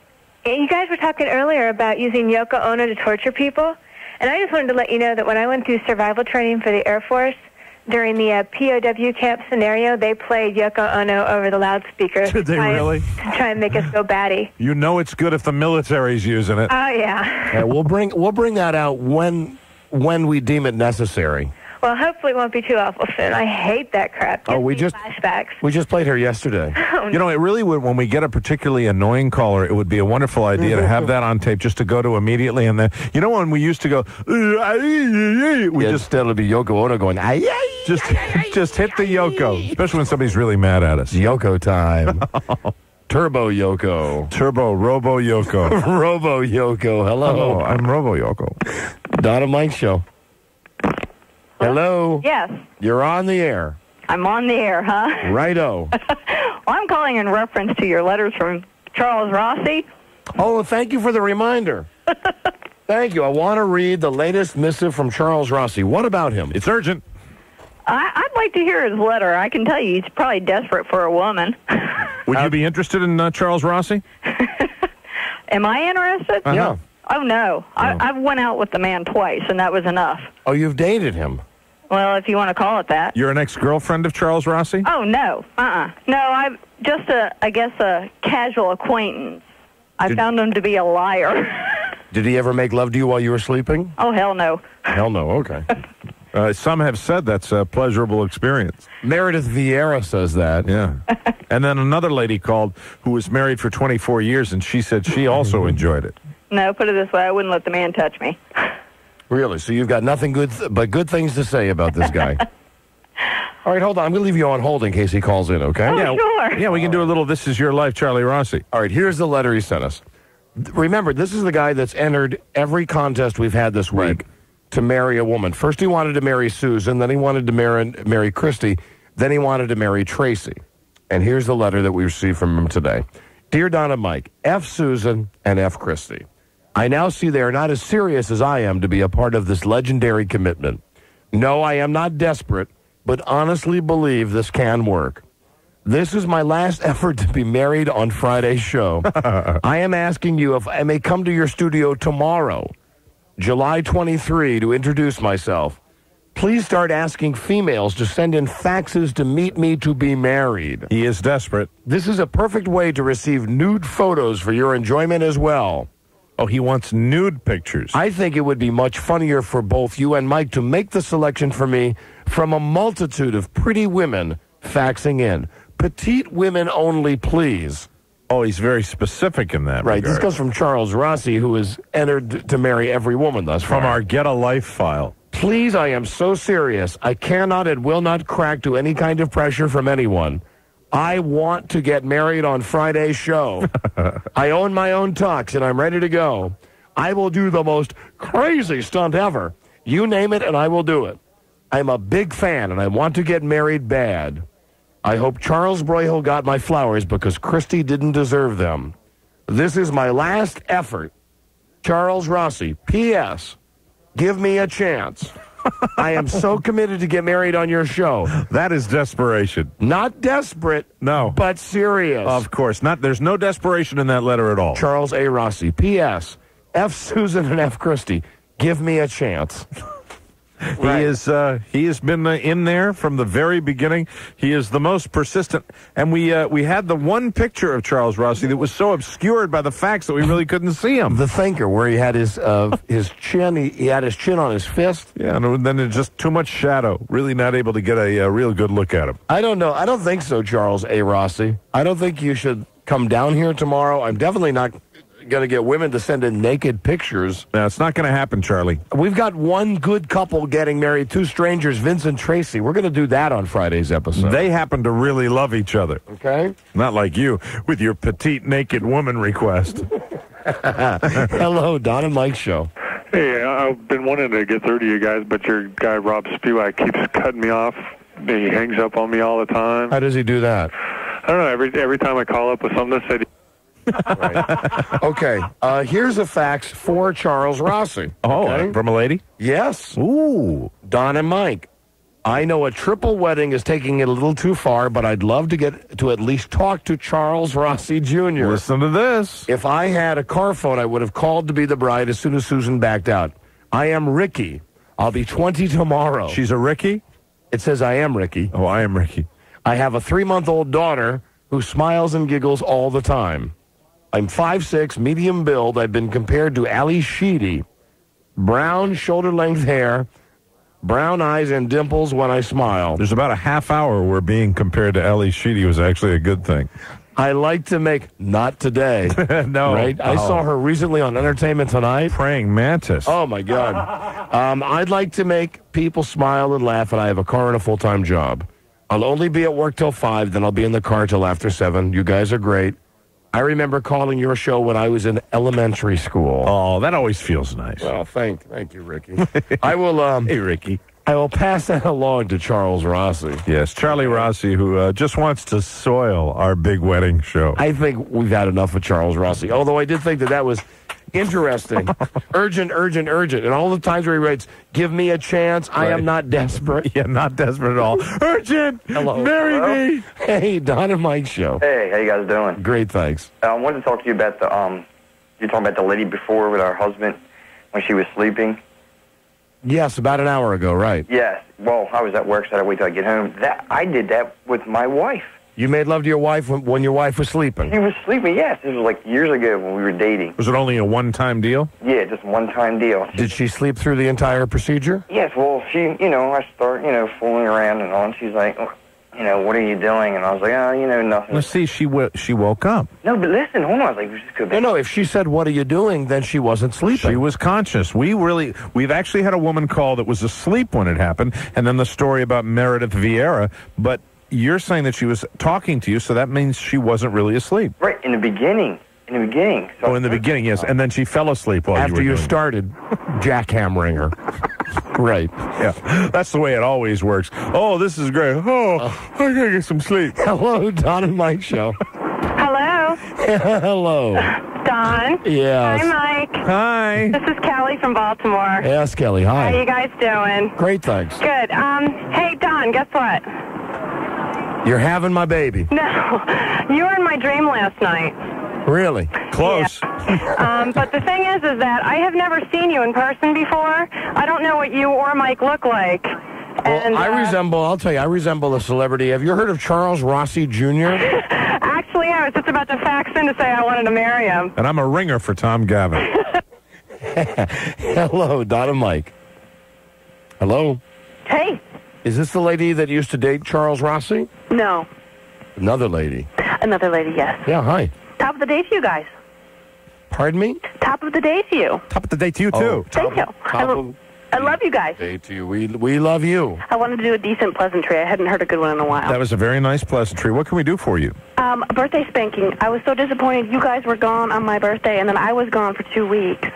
you guys were talking earlier about using Yoko Ono to torture people, and I just wanted to let you know that when I went through survival training for the Air Force during the uh, POW camp scenario, they played Yoko Ono over the loudspeaker. (laughs) Did they to try and- really? to try and make us go batty. You know it's good if the military's using it. Oh yeah. Yeah, we'll bring we'll bring that out when when we deem it necessary. Well, hopefully it won't be too awful soon. I hate that crap. Oh, we just- flashbacks. We just played her yesterday. (laughs) Oh, You know, it really would, when we get a particularly annoying caller, it would be a wonderful idea to have mm-hmm. that on tape just to go to immediately. And then, you know, when we used to go, we yeah, just instead it'll be Yoko Ono going, ay, ay, just just hit the Yoko, especially when somebody's really mad at us. Yoko time. (laughs) Turbo Yoko. Turbo Robo Yoko. (laughs) Robo Yoko. Hello. Hello, I'm Robo Yoko. Don and Mike Show. Hello. Yes, You're on the air. I'm on the air, huh? Righto. (laughs) well, I'm calling in reference to your letters from Charles Rossi. Oh, thank you for the reminder. (laughs) thank you. I want to read the latest missive from Charles Rossi. What about him? It's urgent. I, I'd like to hear his letter. I can tell you he's probably desperate for a woman. Would you be interested in uh, Charles Rossi? (laughs) Am I interested? Uh-huh. Yeah. Oh no, I, I've went out with the man twice, and that was enough. Oh, you've dated him. Well, if you want to call it that. You're an ex-girlfriend of Charles Rossi? Oh no, uh-uh. No, I'm just a, I guess a casual acquaintance. I Did- found him to be a liar. (laughs) Did he ever make love to you while you were sleeping? oh hell no. Hell no. Okay. (laughs) Uh, some have said that's a pleasurable experience. Meredith Vieira says that. Yeah. and then another lady called who was married for 24 years, and she said she also (laughs) enjoyed it. No, put it this way, I wouldn't let the man touch me. Really? So you've got nothing good th- but good things to say about this guy. (laughs) All right, hold on. I'm going to leave you on hold in case he calls in, okay? Oh, yeah, sure. Yeah, we can do a little This Is Your Life, Charlie Rossi. All right, here's the letter he sent us. Remember, this is the guy that's entered every contest we've had this week to marry a woman. First, he wanted to marry Susan, then he wanted to marry, marry Christy, then he wanted to marry Tracy. And here's the letter that we received from him today Dear Don and Mike, F. Susan and F. Christy. I now see they are not as serious as I am to be a part of this legendary commitment. No, I am not desperate, but honestly believe this can work. This is my last (laughs) effort to be married on Friday's show. (laughs) I am asking you if I may come to your studio tomorrow, July 23, to introduce myself. Please start asking females to send in faxes to meet me to be married. He is desperate. This is a perfect way to receive nude photos for your enjoyment as well. Oh, he wants nude pictures. I think it would be much funnier for both you and Mike to make the selection for me from a multitude of pretty women faxing in. Petite women only, please. Oh, he's very specific in that. Right. This comes from Charles Rossi, who has entered to marry every woman thus far. from our Get a Life file. Please, I am so serious. I cannot and will not crack to any kind of pressure from anyone. I want to get married on Friday's show. (laughs) I own my own tux and I'm ready to go. I will do the most crazy stunt ever. You name it and I will do it. I'm a big fan and I want to get married bad. I hope Charles Broyhill got my flowers because Christy didn't deserve them. This is my last effort. Charles Rossi. P.S. Give me a chance. I am so committed to get married on your show. That is desperation. Not desperate, No. but serious. Of course. Not there's no desperation in that letter at all. Charles A. Rossi. P.S. F. Susan and F. Christie. Give me a chance. (laughs) He is uh, he has been uh, in there from the very beginning. He is the most persistent, and we uh, we had the one picture of Charles Rossi that was so obscured by the facts that we really couldn't see him. The thinker, where he had his uh, (laughs) his chin, he, he had his chin on his fist. Yeah, and then it's just too much shadow. Really not able to get a, uh real good look at him. I don't know. I don't think so, Charles A. Rossi. I don't think you should come down here tomorrow. I'm definitely not going to get women to send in naked pictures. Now, it's not going to happen, Charlie. We've got one good couple getting married, two strangers, Vince and Tracy. We're going to do that on Friday's episode. They happen to really love each other. Okay. Not like you with your petite naked woman request. (laughs) Hello, Don and Mike show. Hey, I've been wanting to get through to you guys, but your guy Rob Spewak keeps cutting me off. He hangs up on me all the time. How does he do that? I don't know. Every every time I call up with something that said, Okay. Uh, here's a fax for Charles Rossi. Oh, okay? from a lady? Yes. Ooh. Don and Mike. I know a triple wedding is taking it a little too far, but I'd love to get to at least talk to Charles Rossi Jr. Listen to this. If I had a car phone, I would have called to be the bride as soon as Susan backed out. I am Ricky. I'll be 20 tomorrow. She's a Ricky? It says I am Ricky. Oh, I am Ricky. I have a three month old daughter who smiles and giggles all the time. I'm 5'6, medium build. I've been compared to Ally Sheedy. Brown, shoulder length hair, brown eyes, and dimples when I smile. There's about a half hour where being compared to Ally Sheedy was actually a good thing. I like to make, not today. (laughs) no. Right? I Oh. saw her recently on Entertainment Tonight. Praying mantis. Oh, my God. Um, I'd like to make people smile and laugh, and I have a car and a full time job. I'll only be at work till 5, then I'll be in the car till after 7. You guys are great. I remember calling your show when I was in elementary school. Oh, that always feels nice. Well, thank, thank you, Ricky. I will. Um, (laughs) hey, Ricky. I will pass that along to Charles Rossi. Yes, Charlie Rossi, who uh, just wants to soil our big wedding show. I think we've had enough of Charles Rossi. Although I did think that that was interesting, urgent, urgent, urgent, and all the times where he writes, "Give me a chance. I am not desperate." (laughs) Yeah, not desperate at all. urgent. Hello. Marry me. Hey, Don and Mike show. Hey, how you guys doing? Great, thanks. Uh, I wanted to talk to you about the um. You talking about the lady before with our husband when she was sleeping? Yes, about an hour ago, right? Yes. Well, I was at work, so I had to wait till I get home. That I did that with my wife. You made love to your wife when, when your wife was sleeping. She was sleeping. Yes, this was like years ago when we were dating. Was it only a one-time deal? Yeah, just one time deal. Did she sleep through the entire procedure? Yes. Well, she, you know, I start, you know, fooling around and all, and she's like, "Oh, you know, what are you doing? And I was like, oh, you know, nothing. Let's see. She w- she woke up. No, but listen, hold on. I was like, this could be. No, no. If she said, "What are you doing?" then she wasn't sleeping. She was conscious. We really, we've actually had a woman call that was asleep when it happened, and then the story about Meredith Vieira. But you're saying that she was talking to you, so that means she wasn't really asleep. Right in the beginning. In the beginning. So Oh, in the beginning, yes, and then she fell asleep while After you you, were doing it. started jackhammering her. right. Yeah, that's the way it always works. Oh, this is great. Oh, I gotta get some sleep. Hello, Don and Mike show. Hello, Hello. Don. Yes. Hi, Mike. Hi. This is Kelly from Baltimore. Yes, Kelly. Hi. How you guys doing? Great, thanks. Good. Um, hey, Don. Guess what? You're having my baby. No, you were in my dream last night. Really? Close. Um, but the thing is, is that I have never seen you in person before. I don't know what you or Mike look like. And Well, I uh, resemble, I'll tell you, I resemble a celebrity. Have you heard of Charles Rossi Jr.? (laughs) actually, I was just about to fax in to say I wanted to marry him. And I'm a ringer for Tom Gavin. (laughs) (laughs) Hello, Don and Mike. Hello? Hey. Is this the lady that used to date Charles Rossi? No, Another lady. another lady. Yes. Yeah, hi. Top of the day to you guys. Pardon me? Top of the day to you. Top of the day to you, too. Oh, Thank you. I, top lo- I love you guys. Day to you. We, we love you. I wanted to do a decent pleasantry. I hadn't heard a good one in a while. That was a very nice pleasantry. What can we do for you? Um, a birthday spanking. I was so disappointed. You guys were gone on my birthday, and then I was gone for two weeks.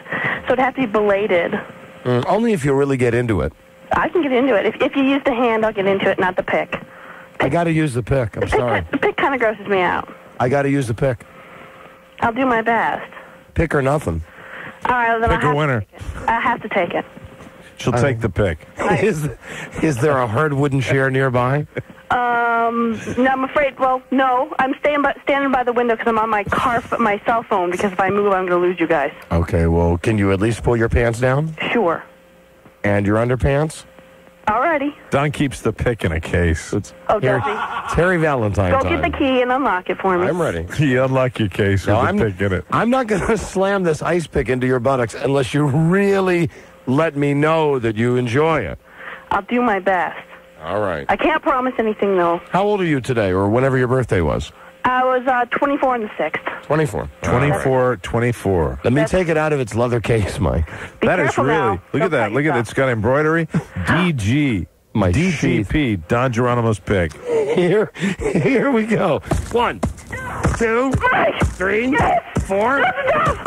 So it'd have to be belated. Mm, only if you really get into it. I can get into it. If, if you use the hand, I'll get into it, not the pick. I got to use the pick. I'm sorry. The pick kind of grosses me out. I got to use the pick. I'll do my best. Pick or nothing. All right, then I Pick a have, winner. I have to take it. She'll take the pick. (laughs) is, is there a hard wooden chair nearby? Um, no, I'm afraid. Well, no, I'm staying by, standing by the window because I'm on my car, my cell phone. Because if I move, I'm going to lose you guys. Okay, well, can you at least pull your pants down? Sure. And your underpants? Alrighty. Don keeps the pick in a case. It's Oh, does he? Terry Valentine Go time. get the key and unlock it for me. I'm ready. (laughs) You unlock your case No, the I'm, pick in it. I'm not going (laughs) to slam this ice pick into your buttocks unless you really let me know that you enjoy it. I'll do my best. All right. I can't promise anything though. How old are you today, or whenever your birthday was? I was uh, 24 on the 6th. 24. 24, 24. Let me take it out of its leather case, Mike. That is careful really. now. Look at that. Look at it. It's got embroidery. (laughs) DG. My DGP. Don Geronimo's pick. Here, here we go. One, two, three, four,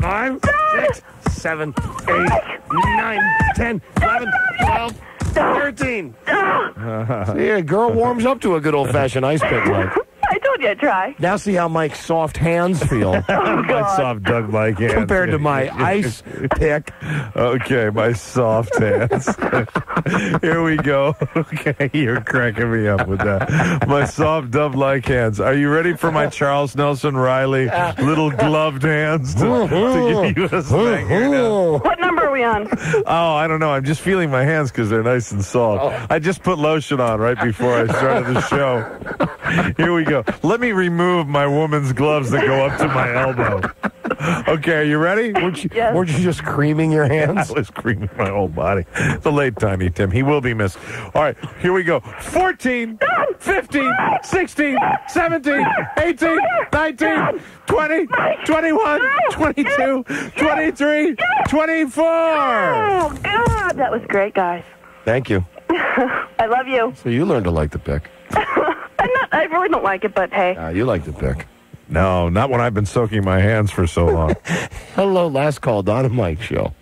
five, six, seven, eight, nine, ten, eleven, twelve, thirteen. See, a girl warms up to a good old-fashioned ice pick, Mike. I told you I'd try. Now see how Mike's soft hands feel (laughs) oh, (laughs) my soft Doug like hands. compared to my (laughs) ice pick. Okay, my soft hands. Here we go. Okay, you're cracking me up with that. My soft dove like hands. Are you ready for my Charles Nelson Reilly little gloved hands to, to give you a smack? What number are we on? Oh, I don't know. I'm just feeling my hands because they're nice and soft. Oh. I just put lotion on right before I started the show. Here we go. Let me remove my woman's gloves that go up to my elbow. Okay, are you ready? Weren't you, weren't you just creaming your hands? I was creaming my whole body. The late Tiny Tim. He will be missed. All right, here we go. 14, 15, 16, 17, 18, 19, 20, 21, 22, 23, 24. Oh God, that was great, guys. Thank you. (laughs) I love you. So you learned to like the pick. (laughs) I'm not. I really don't like it, but hey. Uh, you like the pick. No, not when I've been soaking my hands for so long. (laughs) Hello, last call, Don and Mike show.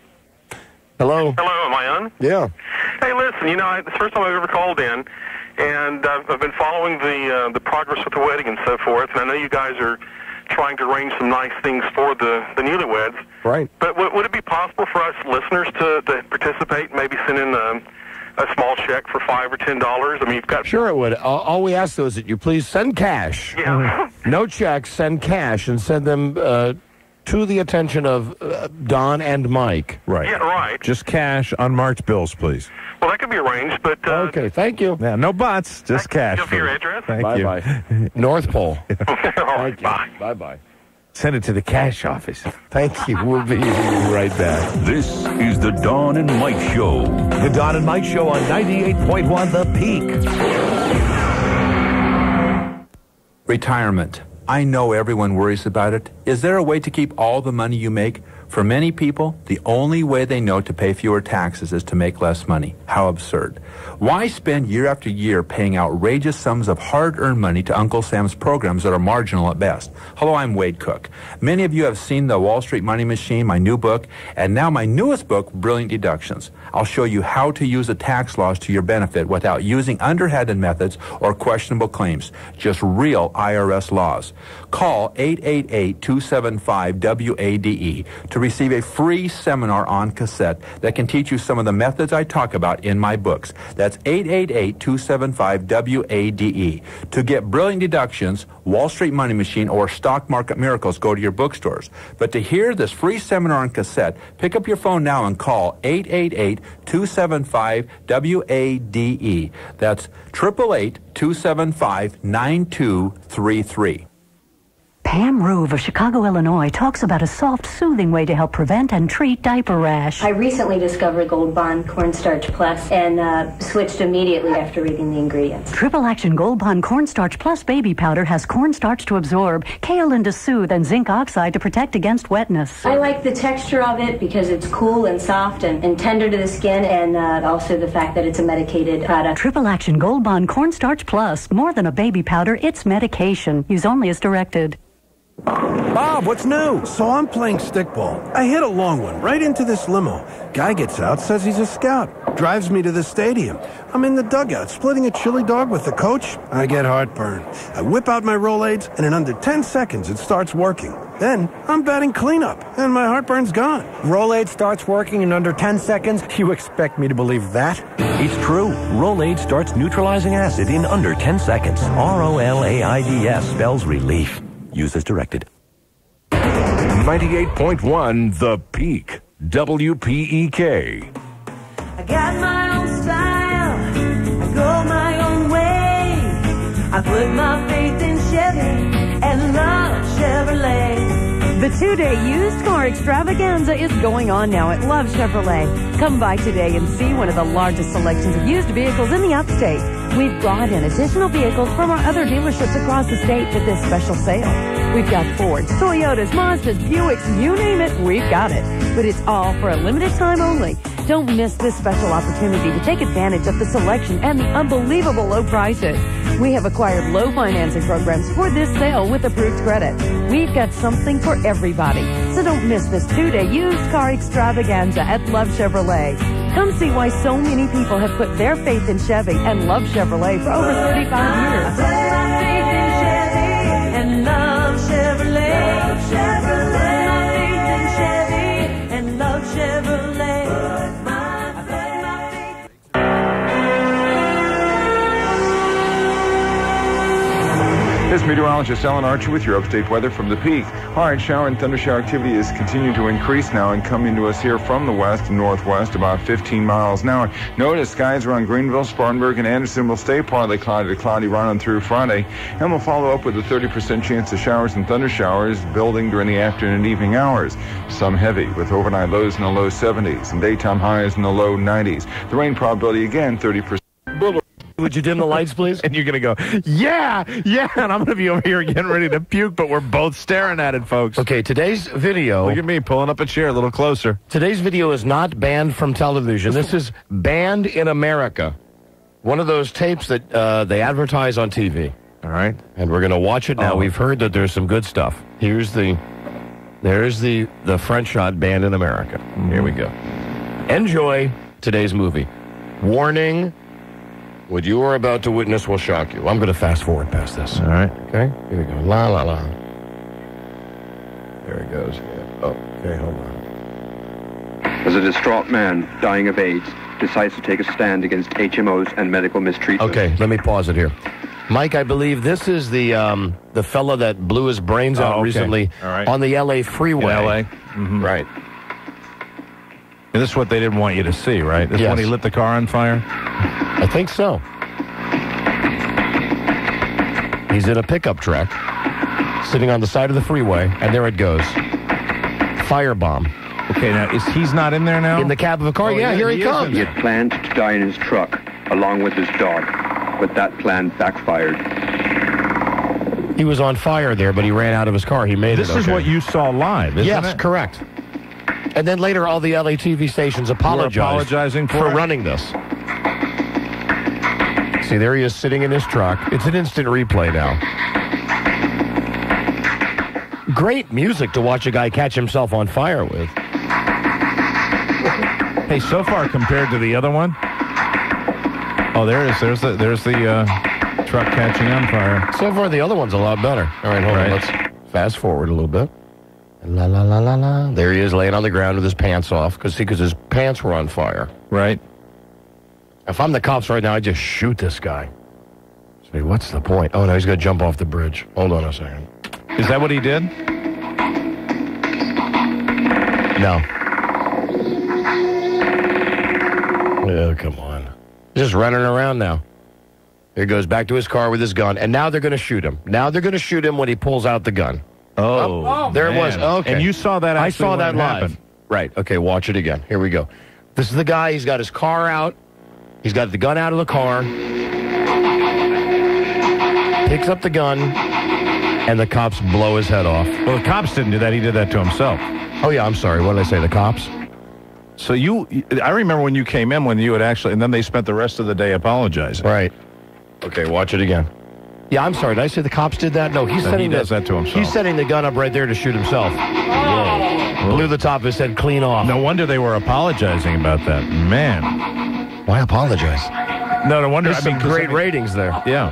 Hello. Hello, am I on? Yeah. Hey, listen, you know, I, it's the first time I've ever called in, and I've, I've been following the uh, the progress with the wedding and so forth, and I know you guys are trying to arrange some nice things for the, the newlyweds. Right. But w- would it be possible for us listeners to, to participate, maybe send in a, a small check for 5 or $10? I mean, you've got... Sure, it would. All, all we ask though is that you please send cash. Yeah. no checks, send cash, and send them uh, to the attention of uh, Don and Mike. Right. Yeah, right. Just cash, unmarked bills, please. Well, that could be arranged, but... Uh, Okay, thank you. Yeah, no buts, just cash. give your address? Thank bye (laughs) (laughs) you. bye. North Pole. All right, bye. Bye bye. Send it to the cash office. (laughs) Thank you. We'll be right back. This is the Don and Mike Show. The Don and Mike Show on 98.1 The Peak. Retirement. I know everyone worries about it. Is there a way to keep all the money you make? For many people, the only way they know to pay fewer taxes is to make less money. How absurd. Why spend year after year paying outrageous sums of hard-earned money to Uncle Sam's programs that are marginal at best? Hello, I'm Wade Cook. Many of you have seen the Wall Street Money Machine, my new book, and now my newest book, Brilliant Deductions. I'll show you how to use the tax laws to your benefit without using underhanded methods or questionable claims. Just real IRS laws. Call 888-275-WADE E to receive a free seminar on cassette that can teach you some of the methods I talk about in my books. That's 888-275-WADE. E. To get brilliant deductions, Wall Street Money Machine, or Stock Market Miracles, go to your bookstores. But to hear this free seminar on cassette, pick up your phone now and call 888-275-WADE. E. That's 888-275-9233. Pam Roove of Chicago, Illinois talks about a soft, soothing way to help prevent and treat diaper rash. I recently discovered Gold Bond Cornstarch Plus and uh, switched immediately after reading the ingredients. Triple Action Gold Bond Cornstarch Plus Baby Powder has cornstarch to absorb, kaolin to soothe, and zinc oxide to protect against wetness. I like the texture of it because it's cool and soft and, and tender to the skin, and uh, also the fact that it's a medicated product. Triple Action Gold Bond Cornstarch Plus. More than a baby powder, it's medication. Use only as directed. Bob, what's new? So I'm playing stickball. I hit a long one right into this limo. Guy gets out, says he's a scout. Drives me to the stadium. I'm in the dugout, splitting a chili dog with the coach. I get heartburn. I whip out my Rolaids, and in under 10 seconds, it starts working. Then I'm batting cleanup, and my heartburn's gone. Rolaids starts working in under 10 seconds? You expect me to believe that? It's true. Rolaids starts neutralizing acid in under 10 seconds. R O L A I D S spells relief. Use as directed. 98.1 The Peak. E WPEK. I got my own style. I go my own way. I put my faith in Chevy and love Chevrolet. The two-day used car extravaganza is going on now at Love Chevrolet. Come by today and see one of the largest selections of used vehicles in the upstate. We've brought in additional vehicles from our other dealerships across the state for this special sale. We've got Fords, Toyotas, Mazdas, Buicks, you name it, we've got it. But it's all for a limited time only. Don't miss this special opportunity to take advantage of the selection and the unbelievable low prices. We have acquired low financing programs for this sale with approved credit. We've got something for everybody. So don't miss this two-day used car extravaganza at Love Chevrolet. Come see why so many people have put their faith in Chevy and love Chevrolet for over 35 years. Chevrolet. This is meteorologist Alan Archer with your upstate weather from the peak. All right, shower and thunder shower activity is continuing to increase now and coming to us here from the west and northwest about 15 miles an hour. Notice skies around Greenville, Spartanburg, and Anderson will stay partly cloudy to cloudy right on through Friday. And we'll follow up with a 30% chance of showers and thunder showers building during the afternoon and evening hours. Some heavy with overnight lows in the low 70s and daytime highs in the low 90s. The rain probability again 30%. Would you dim the lights, please? (laughs) And you're going to go, yeah, yeah. And I'm going to be over here getting ready to puke, but we're both staring at it, folks. Okay, today's video. Look at me pulling up a chair a little closer. Today's video is not banned from television. This is banned in America. One of those tapes that uh, they advertise on TV. All right. And we're going to watch it now. Oh. We've heard that there's some good stuff. Here's the there's the the French shot banned in America. Here we go. Enjoy today's movie. Warning. What you are about to witness will shock you. I'm going to fast forward past this. All right. Okay? Here we go. La la la. There it goes. Yeah. Oh, okay, hold on. As a distraught man dying of AIDS decides to take a stand against HMOs and medical mistreatment. Okay, let me pause it here. Mike, I believe this is the um, the fella that blew his brains Oh, out okay. recently All right. on the L.A. freeway. In LA? Mm-hmm. Right. And this is what they didn't want you to see, right? This is when he lit the car on fire? I think so. He's in a pickup truck, sitting on the side of the freeway, and there it goes. Firebomb. Okay, now is he's not in there now? In the cab of a car? Oh, yeah, here he, is comes. He had planned to die in his truck along with his dog, but that plan backfired. He was on fire there, but he ran out of his car. He made it. This it. is okay. what you saw live, isn't yes, it? correct. And then later, all the LA TV stations apologized apologizing for it? running this. See, there he is sitting in his truck. It's an instant replay now. Great music to watch a guy catch himself on fire with. Hey, so far compared to the other one. Oh, there it is. There's the there's the uh, truck catching on fire. So far, the other one's a lot better. All right, hold Right. on. Let's fast forward a little bit. La la la la la. There he is, laying on the ground with his pants off, because see, because his pants were on fire. Right. If I'm the cops right now, I'd just shoot this guy. Say, what's the point? Oh no, he's gonna jump off the bridge. Hold on a second. Is that what he did? No. Oh, come on. Just running around now. Here he goes back to his car with his gun, and now they're going to shoot him. Now they're going to shoot him when he pulls out the gun. Oh, oh, oh, there it was. man. Okay, And you saw that I saw that live. happened. Right. Okay. Watch it again. Here we go. This is the guy. He's got his car out. He's got the gun out of the car. Picks up the gun, and the cops blow his head off. Well, the cops didn't do that. He did that to himself. Oh yeah. I'm sorry. What did I say? The cops. So you, I remember when you came in when you had actually, and then they spent the rest of the day apologizing. Right. Okay. Watch it again. Yeah, I'm sorry. Did I say the cops did that? No, he's No, he setting does the, that to himself. He's setting the gun up right there to shoot himself. Blew the top of his head clean off. No wonder they were apologizing about that. Man. Why apologize? No, no wonder. There's I mean, some great I mean- ratings there. Yeah.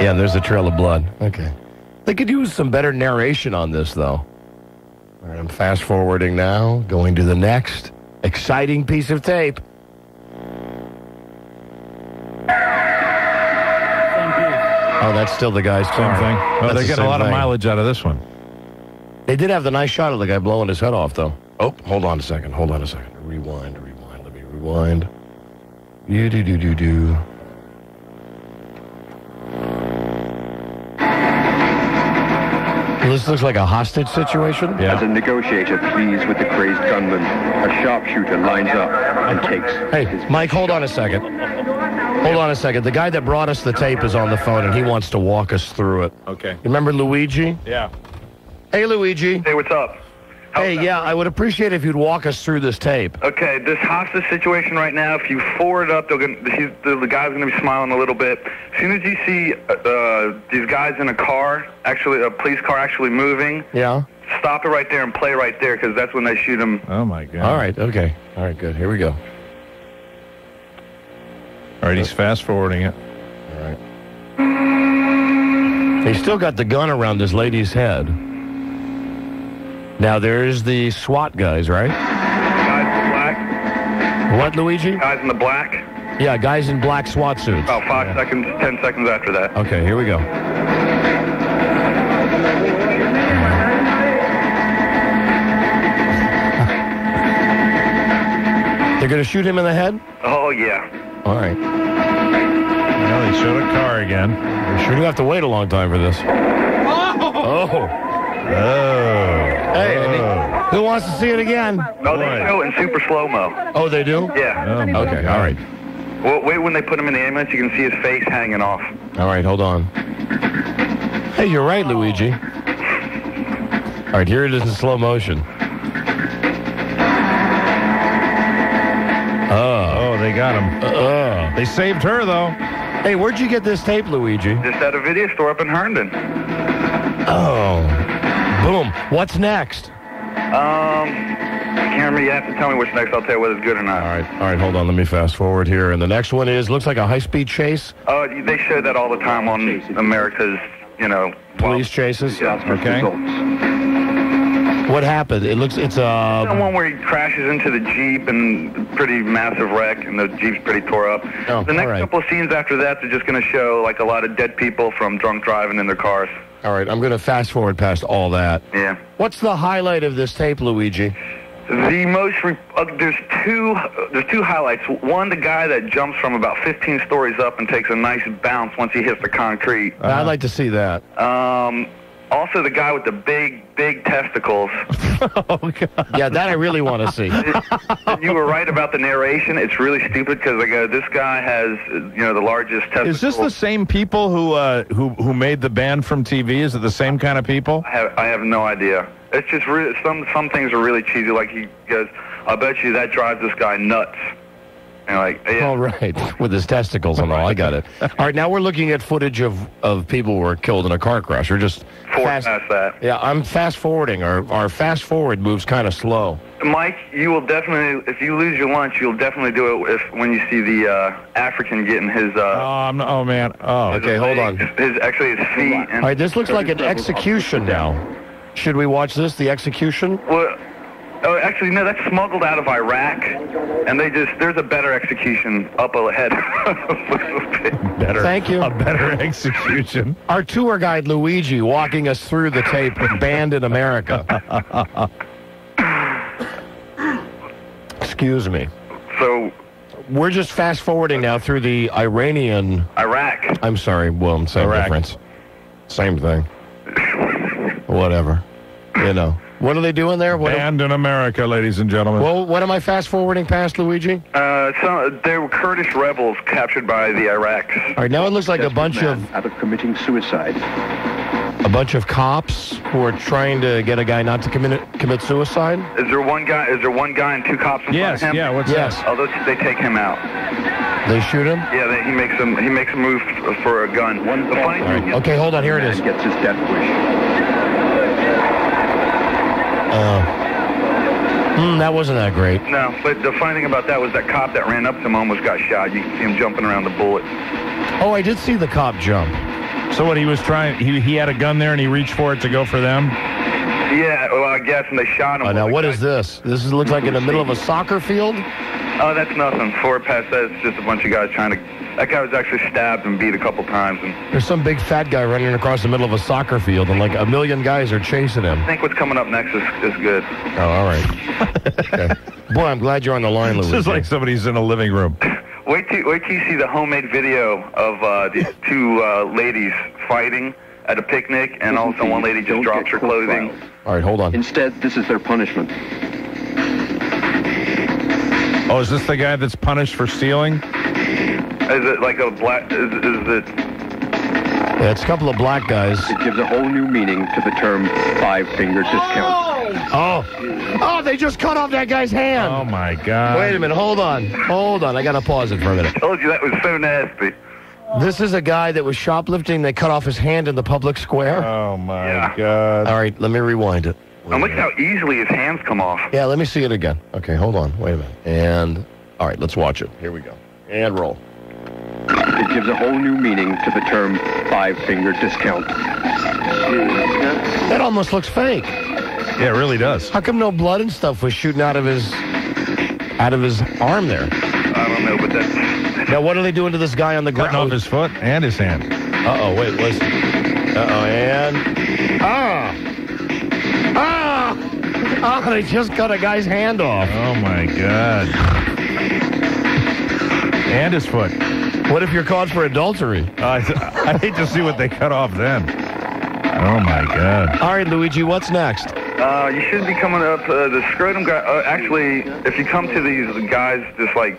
Yeah, and there's a trail of blood. Okay. They could use some better narration on this, though. All right, I'm fast forwarding now, going to the next exciting piece of tape. Oh, that's still the guy's Same car. thing. Oh, That's they're the getting a same lot of mileage out of this one. They did have the nice shot of the guy blowing his head off, though. Oh, hold on a second. Hold on a second. Rewind, rewind. Let me rewind. You do do do do. This looks like a hostage situation. As a negotiator pleads with the crazed gunman, a sharpshooter lines up and takes. Hey, Mike, hold on a second. Hold on a second. The guy that brought us the tape is on the phone, and he wants to walk us through it. Okay. You remember Luigi? Yeah. Hey, Luigi. Hey, what's up? Hey, yeah, I would appreciate if you'd walk us through this tape. Okay, this hostage situation right now, if you forward up, they're gonna, he's, the, the guy's going to be smiling a little bit. As soon as you see uh, uh, these guys in a car, actually, a police car actually moving, Yeah. stop it right there and play right there because that's when they shoot him. Oh my god. All right. Okay. All right. Good. Here we go. All right, he's fast forwarding it. All right. He's still got the gun around this lady's head. Now there's the SWAT guys, right? Guys in black. What, Luigi? Guys in the black. Yeah, guys in black SWAT suits. About five seconds, ten seconds after that. Okay, here we go. They're going to shoot him in the head? Oh yeah. All right. Well, he showed a car again. We sure do have to wait a long time for this. Oh. Oh. Hey, oh. who wants to see it again? No, they show it in super slow mo. Oh, they do? Yeah. Oh, okay, all right. Well, wait when they put him in the ambulance, you can see his face hanging off. All right, hold on. Hey, you're right, Luigi. All right, here it is in slow motion. Oh. They got him. Uh, They saved her though. Hey, where'd you get this tape, Luigi? Just at a video store up in Herndon. Oh. Boom. What's next? Um, I can't remember. You have to tell me what's next. I'll tell you whether it's good or not. All right, all right, hold on. Let me fast forward here. And the next one is looks like a high speed chase. Oh, they show that all the time on America's, you know, Police chases. Yeah, Okay. What happened? It looks it's The uh one where he crashes into the Jeep and pretty massive wreck, and the Jeep's pretty tore up. Oh, the next right. couple of scenes after that, they're just going to show like a lot of dead people from drunk driving in their cars. all right. I'm going to fast forward past all that. Yeah. What's the highlight of this tape, Luigi? The most re- uh, there's two uh, there's two highlights. One, the guy that jumps from about 15 stories up and takes a nice bounce once he hits the concrete. I'd like to see that. Um, also, the guy with the big big testicles. (laughs) oh God. Yeah, that I really want to see. (laughs) you were right about the narration. It's really stupid because I go, this guy has uh, you know the largest testicles. Is this the same people who uh, who who made the Banned from TV? Is it the same kind of people? I have, I have no idea. It's just re- some some things are really cheesy. Like he goes, I bet you that drives this guy nuts. And like, yeah. All right, (laughs) with his testicles and all. I got it. All right, now we're looking at footage of, of people who were killed in a car crash. We're just fast. past that. Yeah, I'm fast forwarding. Our our fast forward moves kind of slow. Mike, you will definitely, if you lose your lunch, you'll definitely do it if when you see the uh, African getting his. Uh, Oh, I'm, oh man. Oh. Okay, hold on. His actually his feet. And All right, this looks like an execution now. Should we watch this? The execution? Well, oh, actually, no, that's smuggled out of Iraq, and they just there's a better execution up ahead. (laughs) Better. Thank you. A better execution. Our tour guide Luigi walking us through the tape Banned in America. (laughs) Excuse me. So We're just fast forwarding now through the Iranian. Iraq. I'm sorry, William. Same Iraq. difference. Same thing. whatever. You know. What are they doing there? What Banned in America, ladies and gentlemen. well, what am I fast forwarding past, Luigi? Uh, some, they were Kurdish rebels captured by the Iraqs. All right, now it looks like a bunch of out of committing suicide. a bunch of cops who are trying to get a guy not to commit commit suicide. Is there one guy? Is there one guy and two cops in Yes, front of him? yeah, what's Yes. Oh, those, they take him out. They shoot him. Yeah, they, he makes him. He makes a move for a gun. One. The funny All right. Okay, hold on. Here it is. Gets his death wish. Uh, hmm, that wasn't that great. No, but the funny thing about that was that cop that ran up to him almost got shot. You can see him jumping around the bullet. Oh, I did see the cop jump. So what he was trying, he, he had a gun there and he reached for it to go for them. Yeah, well, I guess, and they shot him. Oh, now what is this? This is, looks like in the middle of a soccer field. Oh, that's nothing. Forward past that, it's just a bunch of guys trying to. That guy was actually stabbed and beat a couple times, and There's some big fat guy running across the middle of a soccer field, and like a million guys are chasing him. I think what's coming up next is, is good. Oh, all right. (laughs) okay. Boy, I'm glad you're on the line, This Luigi. is like somebody's in a living room. Wait till wait till you see the homemade video of uh, these two uh, ladies fighting at a picnic, and all of a sudden one lady just drops her clothing. All right, hold on. Instead, this is their punishment. Oh, is this the guy that's punished for stealing? Is it like a black? Is, is it? Yeah, it's a couple of black guys. It gives a whole new meaning to the term five-finger discount. Oh, oh, they just cut off that guy's hand. Oh my God! Wait a minute, hold on, hold on. I gotta pause it for a minute. I Told you that was so nasty. This is a guy that was shoplifting. They cut off his hand in the public square. Oh my God! All right, let me rewind it. And look how easily his hands come off. Yeah, let me see it again. Okay, hold on. Wait a minute. And all right, let's watch it. Here we go. And roll. It gives a whole new meaning to the term five-finger discount. That almost looks fake. Yeah, it really does. How come no blood and stuff was shooting out of his out of his arm there? I don't know, but that's Now, what are they doing to this guy on the ground? Cutting off his foot and his hand. Uh oh, wait, listen. Uh oh, and ah, ah, oh, they just cut a guy's hand off. Oh my God! And his foot. What if you're caught for adultery? (laughs) I, I hate to see what they cut off then. Oh my God! All right, Luigi, what's next? Uh, you shouldn't be coming up. Uh, the scrotum guy. Uh, actually, if you come to these guys, just like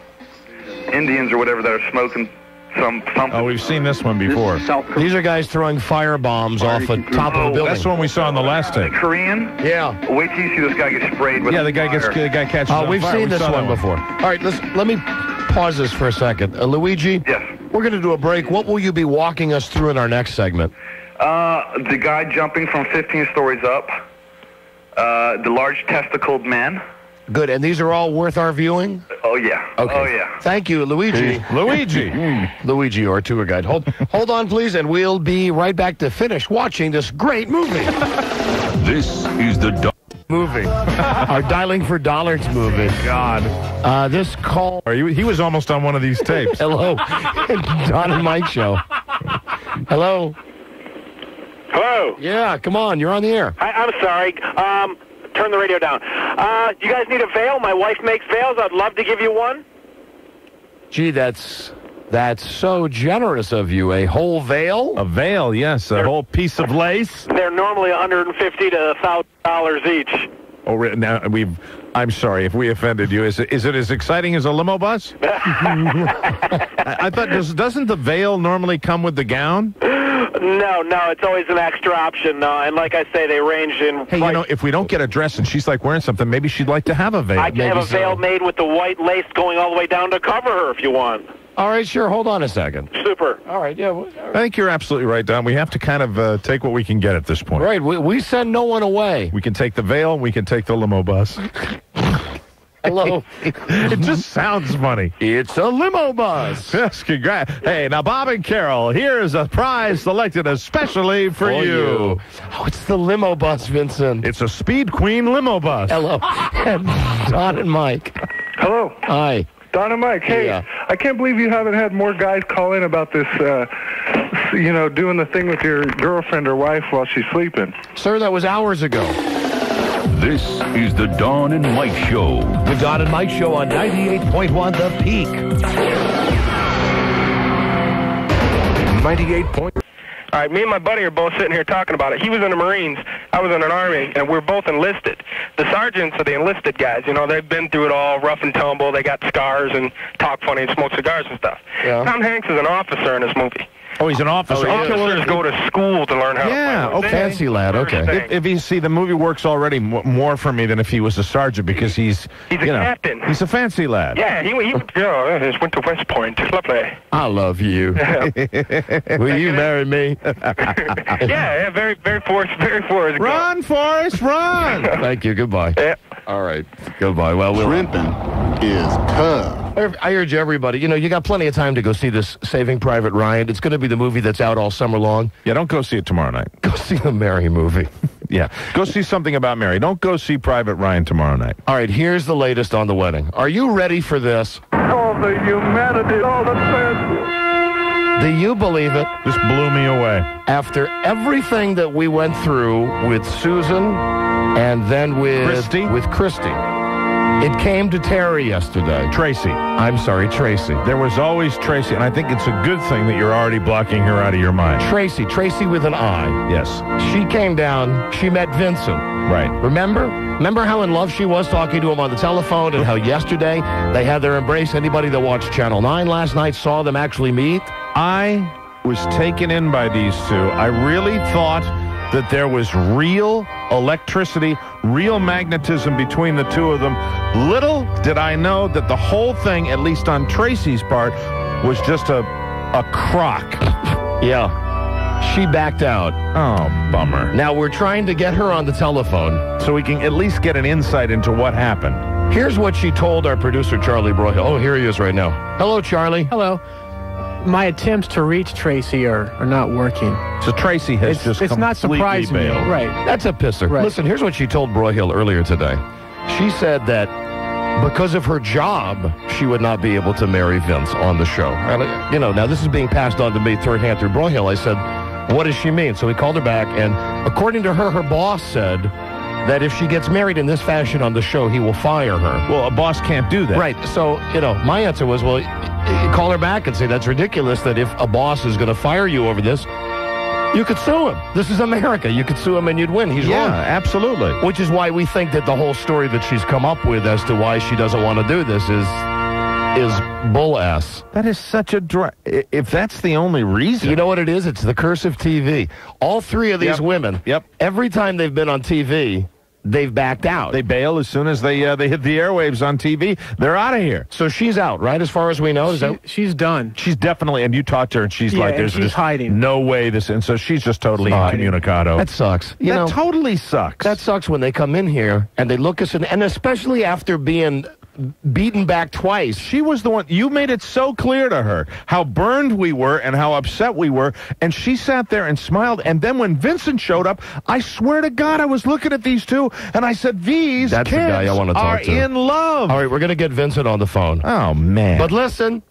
Indians or whatever, that are smoking some something. Oh, we've seen this one before. These are guys throwing fire bombs off the top of a building. That's the one we saw in the last tape. Korean. Yeah. Wait till you see this guy get sprayed with. Yeah, the guy gets fire. the guy catches. Oh, on we've fire. seen We this saw that one before. All right, let's let me pause this for a second. Uh, Luigi. Yes. We're going to do a break. What will you be walking us through in our next segment? Uh, the guy jumping from 15 stories up. Uh, the large testicled man. Good, and these are all worth our viewing. Oh yeah. Okay. Oh yeah. Thank you, Luigi. Luigi. (laughs) Luigi, our tour guide. Hold, (laughs) hold on, please, and we'll be right back to finish watching this great movie. (laughs) This is the Do- movie. our Dialing for Dollars movie. God. Uh, this call. Are you, he was almost on one of these tapes. Hello, Don and Mike show. Hello. Hello. Yeah, come on, you're on the air. I, I'm sorry. Um, turn the radio down. Uh, you guys need a veil? My wife makes veils. I'd love to give you one. Gee, that's that's so generous of you. A whole veil? A veil, yes, a whole piece of lace. They're normally 150 to 1,000 dollars each. Oh, re- now we've. I'm sorry if we offended you. Is it, is it as exciting as a limo bus? (laughs) I, I thought does, doesn't the veil normally come with the gown? No, no, it's always an extra option. Uh, and like I say, they range in. Hey, you know, if we don't get a dress and she's like wearing something, maybe she'd like to have a veil. I can have a veil made with the white lace going all the way down to cover her if you want. All right, sure. Hold on a second. Super. All right, yeah. well, I think you're absolutely right, Don. We have to kind of uh, take what we can get at this point. Right, we, we send no one away. We can take the veil. We can take the limo bus. (laughs) Hello. it just sounds funny. It's a limo bus. (laughs) Yes, congrats. Hey, now Bob and Carol, here's a prize selected especially for, For you. you. Oh, it's the limo bus, Vincent. It's a Speed Queen limo bus. Hello. And Don and Mike. Hello. Hi. Don and Mike, hey, Yeah. I can't believe you haven't had more guys call in about this, uh, you know, doing the thing with your girlfriend or wife while she's sleeping. Sir, that was hours ago. This is the Don and Mike Show. The Don and Mike Show on 98.1 The Peak. 98 point. All right, me and my buddy are both sitting here talking about it. He was in the Marines, I was in an Army, and we're both enlisted. The sergeants are the enlisted guys. You know, they've been through it all, rough and tumble. They got scars and talk funny and smoke cigars and stuff. Yeah. Tom Hanks is an officer in this movie. Oh, he's an officer. Oh, Officers go to school to learn how Yeah, to play. okay. Fancy lad, okay. If, if you see, the movie works already more for me than if he was a sergeant because he's He's a know, captain. He's a fancy lad. Yeah, he, he yeah, he went to West Point. Lovely. I love you. (laughs) Will you marry me? (laughs) yeah, yeah, very, very forced, very forced. Run, Forrest, run! Thank you. Goodbye. Yeah. All right. Goodbye. Well, we'll. Shrimping is tough. I urge everybody, you know, you got plenty of time to go see this Saving Private Ryan. It's going to be the movie that's out all summer long. Yeah, don't go see it tomorrow night. Go (laughs) see the Mary movie. (laughs) Yeah, go see something about Mary. Don't go see Private Ryan tomorrow night. All right, here's the latest on the wedding. Are you ready for this? All the humanity, all the sense. Do you believe it? This blew me away. After everything that we went through with Susan and then with Christy? with Christy, it came to Terry yesterday. Tracy. I'm sorry, Tracy. There was always Tracy, and I think it's a good thing that you're already blocking her out of your mind. Tracy, Tracy with an I. Yes. She came down, she met Vincent. Right. Remember? Remember how in love she was talking to him on the telephone and how yesterday they had their embrace? Anybody that watched Channel 9 last night saw them actually meet? I was taken in by these two. I really thought that there was real electricity, real magnetism between the two of them. Little did I know that the whole thing, at least on Tracy's part, was just a a crock. Yeah. She backed out. Oh, bummer. Now we're trying to get her on the telephone. So we can at least get an insight into what happened. Here's what she told our producer, Charlie Broyhill. Oh, here he is right now. Hello, Charlie. Hello. My attempts to reach Tracy are, are not working. So Tracy has It's- just it's not completely surprising me. Right. That's a pisser. Right. Listen, here's what she told Broyhill earlier today. She said that because of her job, she would not be able to marry Vince on the show. And, you know, now this is being passed on to me third hand through Broyhill. I said, what does she mean? So we called her back, and according to her, her boss said that if she gets married in this fashion on the show, he will fire her. Well, a boss can't do that. Right. So, you know, my answer was, well, y- y- call her back and say that's ridiculous that if a boss is going to fire you over this, you could sue him. This is America. You could sue him and you'd win. He's Yeah, wrong. absolutely. Which is why we think that the whole story that she's come up with as to why she doesn't want to do this is is bull ass. That is such a dry. If that's the only reason, You know what it is? It's the curse of TV. All three of these Yep. women, Yep. every time they've been on TV, they've backed out. they bail as soon as they uh, they hit the airwaves on TV. They're out of here. so she's out, right? As far as we know, is that she's done. She's definitely, and you talked to her, and she's Yeah, like, "There's she's just hiding. no way this," and so she's just totally Hiding. incommunicado. that sucks? You that know, totally sucks. That sucks when they come in here and they look us in, and especially after being beaten back twice. She was the one. You made it so clear to her how burned we were and how upset we were, and she sat there and smiled. And then when Vincent showed up, I swear to God, I was looking at these two, and I said, "These That's the kids guy I wanna talk are to. in love." All right, we're going to get Vincent on the phone. Oh man! But listen,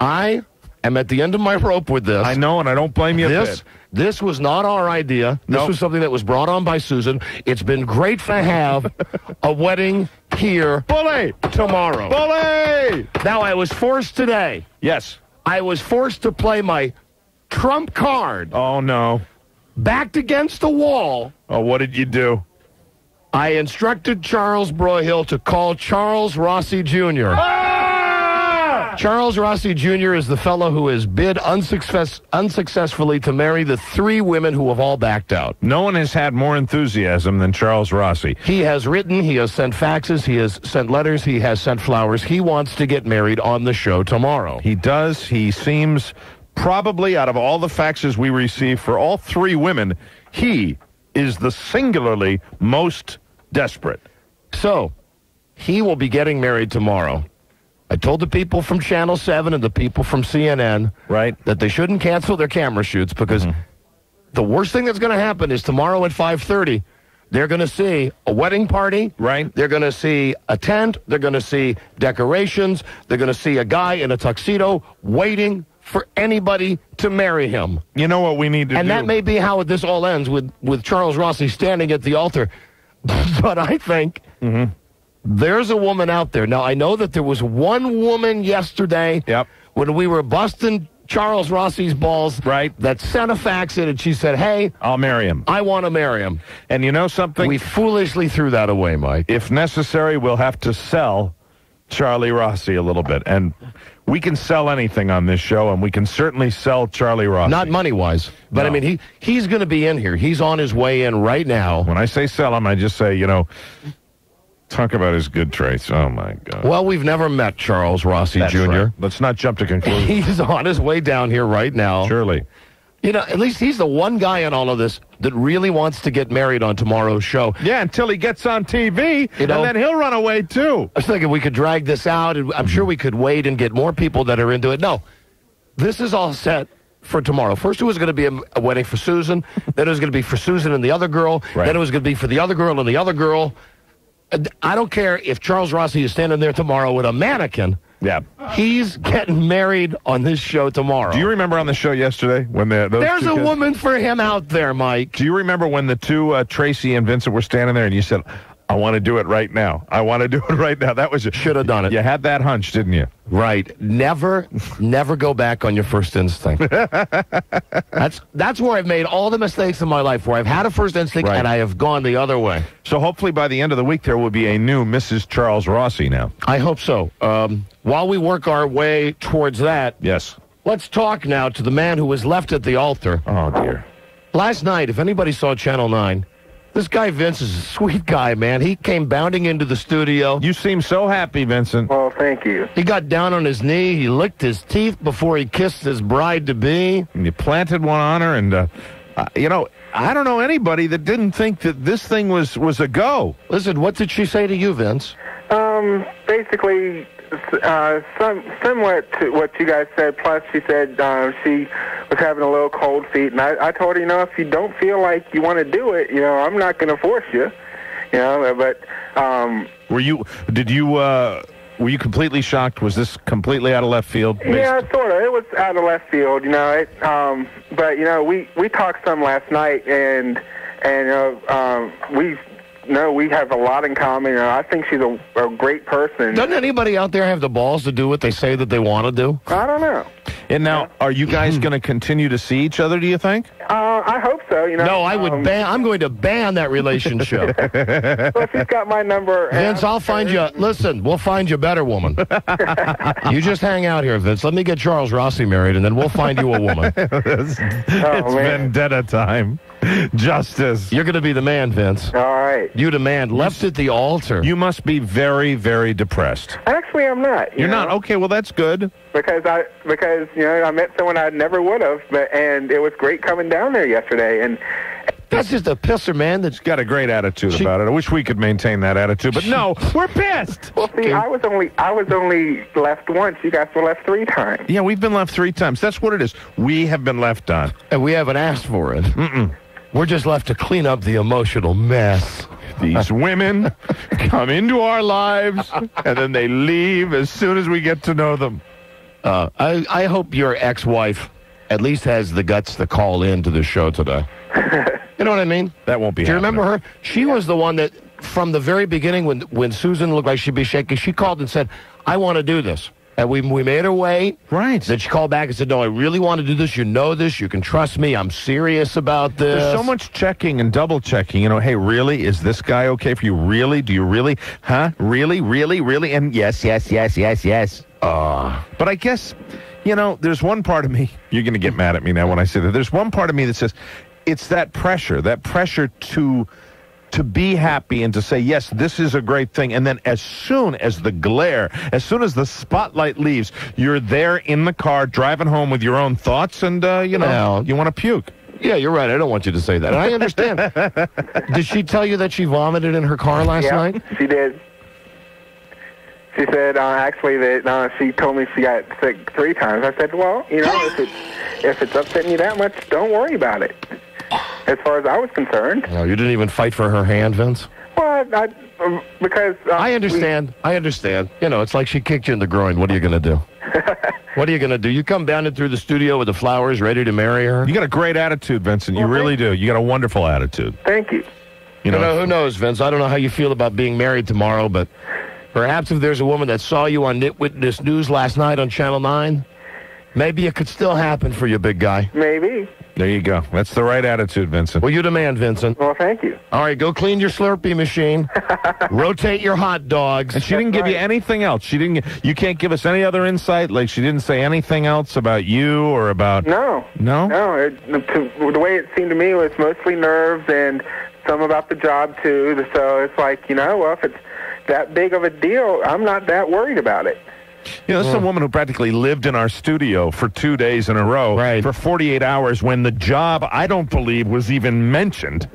I am at the end of my rope with this. I know, and I don't blame you. This this was not our idea. This Nope. was something that was brought on by Susan. It's been great to have a (laughs) wedding here bully tomorrow. bully. Now I was forced today. Yes. I was forced to play my trump card Oh no. backed against the wall. Oh, what did you do? I instructed Charles Broyhill to call Charles Rossi Jr. Charles Rossi Jr. is the fellow who has bid unsuccess- unsuccessfully to marry the three women who have all backed out. No one has had more enthusiasm than Charles Rossi. He has written, he has sent faxes, he has sent letters, he has sent flowers. He wants to get married on the show tomorrow. He does. He seems probably out of all the faxes we receive for all three women, he is the singularly most desperate. So, he will be getting married tomorrow. I told the people from Channel 7 and the people from CNN Right. that they shouldn't cancel their camera shoots because mm-hmm. the worst thing that's going to happen is tomorrow at 5:30 they're going to see a wedding party. Right. They're going to see a tent, they're going to see decorations, they're going to see a guy in a tuxedo waiting for anybody to marry him. You know what we need to do. And do? that may be how this all ends with, with Charles Rossi standing at the altar. (laughs) but I think mm-hmm. There's a woman out there. Now, I know that there was one woman yesterday Yep. when we were busting Charles Rossi's balls. Right. That sent a fax in, and she said, "Hey, I'll marry him. I want to marry him." And you know something? We foolishly threw that away, Mike. if necessary, we'll have to sell Charlie Rossi a little bit. And we can sell anything on this show, and we can certainly sell Charlie Rossi. Not money wise, but I mean, he he's going to be in here. He's on his way in right now. When I say sell him, I just say, you know, talk about his good traits. Oh, my God. Well, we've never met Charles Rossi That's Jr. right. Let's not jump to conclusions. (laughs) He's on his way down here right now. Surely. You know, at least he's the one guy in all of this that really wants to get married on tomorrow's show. Yeah, until he gets on TV, You know- and then he'll run away, too. I was thinking we could drag this out, and I'm sure we could wait and get more people that are into it. No, this is all set for tomorrow. First, it was going to be a, a wedding for Susan. (laughs) then it was going to be for Susan and the other girl. Right. Then it was going to be for the other girl and the other girl. I don't care if Charles Rossi is standing there tomorrow with a mannequin. Yeah. He's getting married on this show tomorrow. Do you remember on the show yesterday when the those There's a kids- woman for him out there, Mike. Do you remember when the two uh, Tracy and Vincent were standing there, and you said, "I want to do it right now. I want to do it (laughs) right now." That was Should have done it. You had that hunch, didn't you? Right. Never, never go back on your first instinct. (laughs) that's that's where I've made all the mistakes in my life, where I've had a first instinct Right. and I have gone the other way. So hopefully by the end of the week there will be a new Mrs. Charles Rossi. Now, I hope so. Um, while we work our way towards that, yes. let's talk now to the man who was left at the altar. Oh dear. Last night, if anybody saw Channel 9, this guy Vince is a sweet guy, man. He came bounding into the studio. You seem so happy, Vincent. Well, thank you. He got down on his knee. He licked his teeth before he kissed his bride to be. And you planted one on her, and uh, uh, you know, I don't know anybody that didn't think that this thing was was a go. Listen, what did she say to you, Vince? Um, basically, uh, some, somewhat to what you guys said. Plus, she said uh, she was having a little cold feet, and I, I told her, you know, if you don't feel like you want to do it, you know, I'm not going to force you. You know, but um, Were you? Did you? Uh, were you completely shocked? Was this completely out of left field? based- Yeah, sort of. It was out of left field, you know. It, um, but you know, we we talked some last night, and and uh, um, we no, we have a lot in common. You know, I think she's a, a great person. Doesn't anybody out there have the balls to do what they say that they want to do? I don't know. And now, are you guys going to continue to see each other? Do you think? Uh, I hope so. You know. No, I would um, ban. I'm going to ban that relationship. (laughs) So if he's got my number, (laughs) Vince, I'll find you. Listen, we'll find you a better woman. (laughs) you just hang out here, Vince. Let me get Charles Rossi married, and then we'll find you a woman. it's man. vendetta time. (laughs) Justice. You're going to be the man, Vince. All right. You demand. Left at the altar. You must be very, very depressed. Actually, I'm not. you You're know, not okay. Well, that's good. because I because you know I met someone I never would have, but and it was great coming down there yesterday, and That's just a pisser, man. That's She's got a great attitude about it. I wish we could maintain that attitude, but no, we're pissed. (laughs) well, see, I was only I was only left once. You guys were left three times. Yeah, we've been left three times. That's what it is. We have been left on. and we haven't asked for it. We're just left to clean up the emotional mess. These women come into our lives and then they leave as soon as we get to know them. Uh, I, I hope your ex-wife at least has the guts to call in to the show today. (laughs) you know what I mean? That won't be. Do you happening. remember her? She was the one that, from the very beginning, when when Susan looked like she'd be shaking, she called and said, "I want to do this." And we we made her wait. Right. Then she called back and said, "No, I really want to do this. You know this. You can trust me. I'm serious about this." There's so much checking and double checking. You know, hey, really? Is this guy okay for you? Really? Do you really? Huh? Really? Really? Really? And yes, yes, yes, yes, yes. Uh, but I guess, you know, there's one part of me, you're going to get mad at me now when I say that. There's one part of me that says, it's that pressure, that pressure to to be happy and to say yes this is a great thing and then as soon as the glare as soon as the spotlight leaves you're there in the car driving home with your own thoughts and uh, you know Well, you want to puke Yeah, you're right. I don't want you to say that. I understand. (laughs) Did she tell you that she vomited in her car last yeah, night? she did. She said uh, actually that uh, she told me she got sick three times. I said, well, you know, if it if it's upsetting you that much, don't worry about it. As far as I was concerned, No, you didn't even fight for her hand, Vince. well, I, um, because uh, I understand. I understand. You know, it's like she kicked you in the groin. What are you going to do? (laughs) what are you going to do? You come bounding through the studio with the flowers, ready to marry her. you got a great attitude vincent you really do you got a wonderful attitude thank you. you You know, know, who knows, Vince? I don't know how you feel about being married tomorrow, but perhaps if there's a woman that saw you on Nitwitness News last night on Channel 9, Maybe it could still happen for you, big guy. Maybe. There you go. That's the right attitude, Vincent. Well, you demand, Vincent. Well, thank you. All right, go clean your Slurpee machine. (laughs) Rotate your hot dogs. And she didn't give you anything else. She didn't. You can't give us any other insight. Like she didn't say anything else about you or about. No. No. No. It, the, the way it seemed to me was mostly nerves and some about the job too. So it's like you know, well, if it's that big of a deal, I'm not that worried about it. You know, this is a woman who practically lived in our studio for two days in a row Right. for 48 hours when the job, I don't believe, was even mentioned.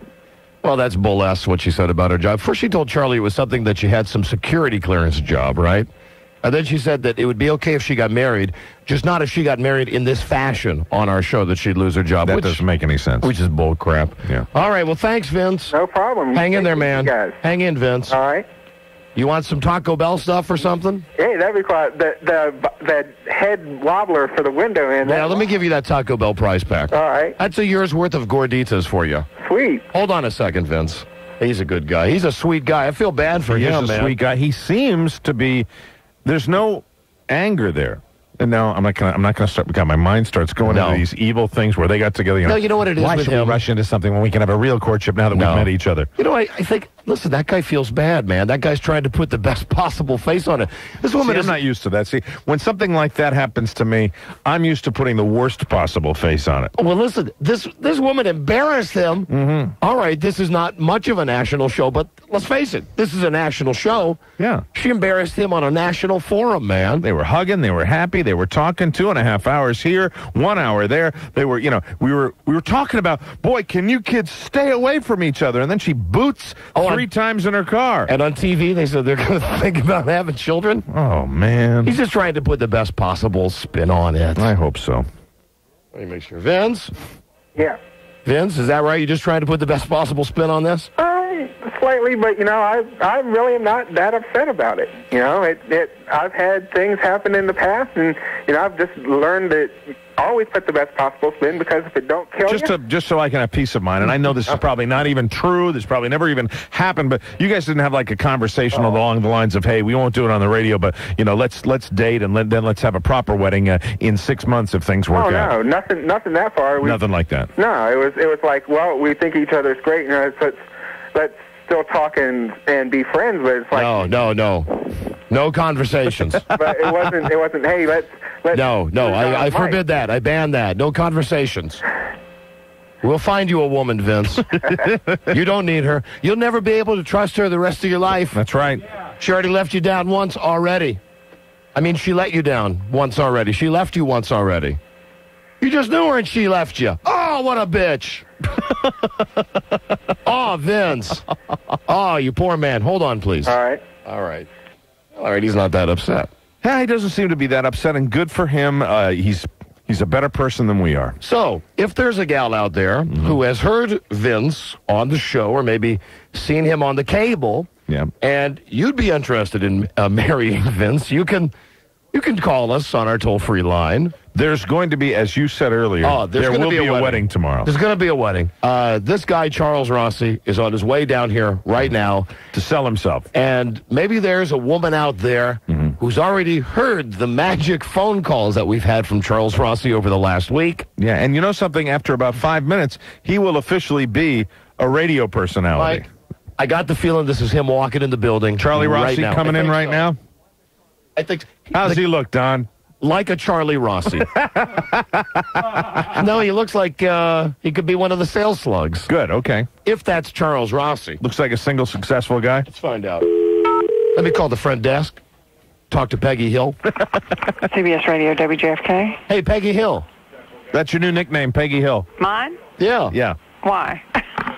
Well, that's bull ass what she said about her job. First, she told Charlie it was something that she had some security clearance job, right? And then she said that it would be okay if she got married, just not if she got married in this fashion on our show that she'd lose her job. That which, doesn't make any sense. Which is bull crap. Yeah. All right. Well, thanks, Vince. No problem. Hang in there, man. guys. Hang in, Vince. All right. You want some Taco Bell stuff or something? Hey, that'd be quite the the the head wobbler for the window in. Yeah, let me give you that Taco Bell prize pack. All right. That's a year's worth of gorditas for you. Sweet. Hold on a second, Vince. He's a good guy. He's a sweet guy. I feel bad for him, is a man. sweet guy. He seems to be. There's no anger there. And now I'm not gonna. I'm not gonna start. God, my mind starts going No. into these evil things where they got together. You know, No, you know what it is Why with should him? we rush into something when we can have a real courtship now that No. we've met each other? You know, I, I think, listen, that guy feels bad, man. That guy's trying to put the best (laughs) possible face on it. This woman See, is I'm not used to that. See, when something like that happens to me, I'm used to putting the worst possible face on it. Well, listen, this this woman embarrassed him. Mm-hmm. All right, this is not much of a national show, but let's face it, this is a national show. Yeah. She embarrassed him on a national forum, man. They were hugging, they were happy, they were talking two and a half hours here, one hour there. They were, you know, we were we were talking about, boy, can you kids stay away from each other? And then she boots Oh, three times in her car. And on TV, they said they're going (laughs) to think about having children. Oh man, He's just trying to put the best possible spin on it. I hope so. Let me make sure. Vince? Yeah. Vince, is that right? You're just trying to put the best possible spin on this? Um, slightly, but you know, I I really am not that upset about it. You know, it it I've had things happen in the past, and you know, I've just learned that always put the best possible spin because if it don't kill Just you, to just so I can have peace of mind, and I know this is probably not even true. This probably never even happened. But you guys didn't have like a conversation along the lines of, "Hey, we won't do it on the radio, but you know, let's let's date and let, then let's have a proper wedding uh, in six months if things work oh out." no, nothing nothing that far. We, Nothing like that. No, it was it was like, well, we think each other's great, you know, so let's let's still talk and and be friends, but it's like, No, no, no. No conversations. (laughs) but it wasn't it wasn't. Hey, let's let's. No, no, I, I forbid that. I ban that. No conversations. We'll find you a woman, Vince. (laughs) you don't need her. You'll never be able to trust her the rest of your life. That's right. She already left you down once already. I mean, she let you down once already. She left you once already. You just knew her and she left you. Oh, what a bitch. Oh, (laughs) Vince. Oh, (laughs) you poor man. Hold on, please. All right. All right. All right, he's not that upset. Yeah, he doesn't seem to be that upset, and good for him. Uh, he's he's a better person than we are. So, if there's a gal out there who has heard Vince on the show or maybe seen him on the cable, Yeah. and you'd be interested in uh, (laughs) marrying Vince, you can you can call us on our toll-free line. There's going to be, as you said earlier, Oh, there will be a wedding. wedding tomorrow. There's going to be a wedding. Uh, this guy Charles Rossi is on his way down here right now to sell himself. And maybe there's a woman out there who's already heard the magic phone calls that we've had from Charles Rossi over the last week. Yeah, and you know something? After about five minutes, he will officially be a radio personality. Mike, I got the feeling this is him walking in the building. Charlie right Rossi now. coming in right so. now. I think. How's he look, Don? Like a Charlie Rossi. (laughs) no, he looks like uh, he could be one of the sales slugs. Good. Okay. If that's Charles Rossi. Looks like a single successful guy. Let's find out. Let me call the front desk. Talk to Peggy Hill. (laughs) CBS Radio, WJFK. Hey, Peggy Hill. That's your new nickname, Peggy Hill. Mine? Yeah. Yeah. Why?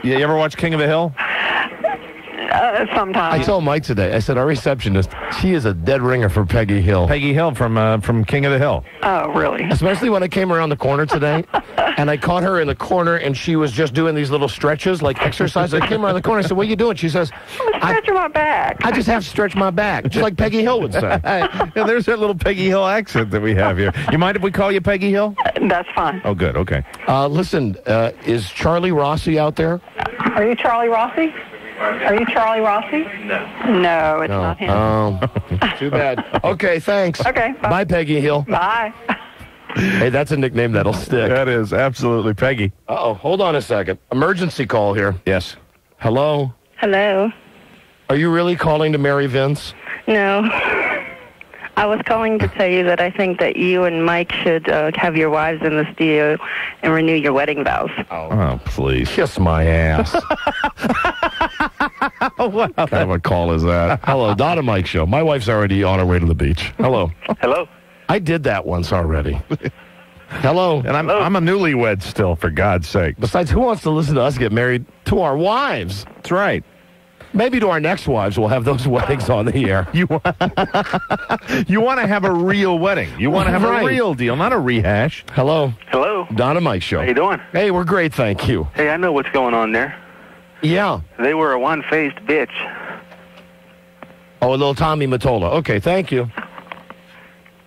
Yeah. You ever watch King of the Hill? (laughs) Uh, sometimes. I told Mike today, I said, our receptionist, she is a dead ringer for Peggy Hill. Peggy Hill from uh, from King of the Hill. Oh, really? Especially when I came around the corner today (laughs) and I caught her in the corner and she was just doing these little stretches like exercise. I came around the corner I said, What are you doing? She says, I'm stretching my back. I just have to stretch my back, just like Peggy Hill would say. (laughs) yeah, there's that little Peggy Hill accent that we have here. You mind if we call you Peggy Hill? That's fine. Oh, good. Okay. Uh, listen, uh, is Charlie Rossi out there? Are you Charlie Rossi? Are you Charlie Rossi? No. No, it's not him. Um, (laughs) too bad. Okay, thanks. Okay, bye. Bye, Peggy Hill. Bye. Hey, that's a nickname that'll stick. That is absolutely Peggy. Uh oh, hold on a second. Emergency call here. Yes. Hello? Hello. Are you really calling to marry Vince? No. I was calling to tell you that I think that you and Mike should uh, have your wives in the studio and renew your wedding vows. Oh, please. Kiss my ass. (laughs) what kind of a call is that? Hello, Don and Mike Show. My wife's already on her way to the beach. Hello. Hello. I did that once already. Hello. And I'm I'm a newlywed still, for God's sake. Besides, who wants to listen to us get married to our wives? That's right. Maybe to our next wives, we'll have those (laughs) weddings on the air. You (laughs) you want to have a real wedding. You want to have Right. a real deal, not a rehash. Hello. Hello. Don and Mike Show. How you doing? Hey, we're great, thank you. Hey, I know what's going on there. Yeah. They were a one-faced bitch. Oh, a little Tommy Mottola. Okay, thank you.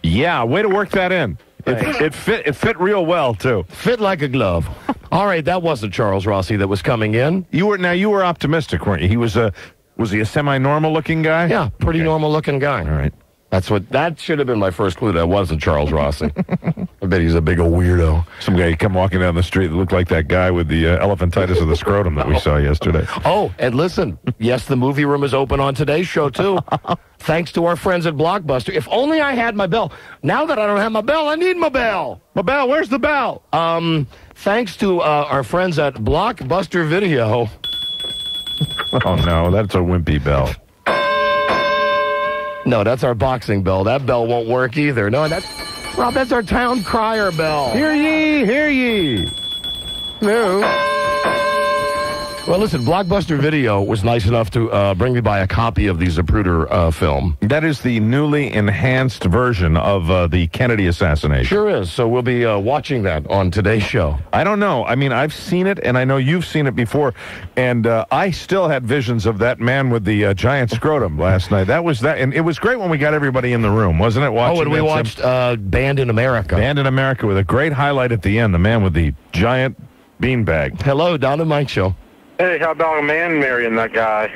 Yeah, way to work that in. It, it fit it fit real well too. Fit like a glove. (laughs) All right, that wasn't Charles Rossi that was coming in. You were now you were optimistic, weren't you? He was a was he a semi-normal looking guy? Yeah, pretty normal looking guy. All right. That's what that should have been my first clue. That wasn't Charles Rossi. (laughs) I bet he's a big old weirdo. Some guy come walking down the street that looked like that guy with the uh, elephantitis of the scrotum that we saw yesterday. (laughs) Oh, and listen, yes, the movie room is open on today's show too. (laughs) Thanks to our friends at Blockbuster. If only I had my bell. Now that I don't have my bell, I need my bell. My bell, where's the bell? Um, thanks to uh, our friends at Blockbuster Video. Oh no, that's a wimpy bell. No, that's our boxing bell. That bell won't work either. No, that's Rob. That's our town crier bell. Hear ye, hear ye. No. Well, listen, Blockbuster Video was nice enough to uh, bring me by a copy of the Zapruder uh, film. That is the newly enhanced version of uh, the Kennedy assassination. Sure is. So we'll be uh, watching that on today's show. I don't know. I mean, I've seen it, and I know you've seen it before. And uh, I still had visions of that man with the uh, giant scrotum last night. That was that, and it was great when we got everybody in the room, wasn't it? Watching oh, and we watched uh, Banned in America. Banned in America with a great highlight at the end. The man with the giant beanbag. Hello, Don and Mike Show. Hey, how about a man marrying that guy?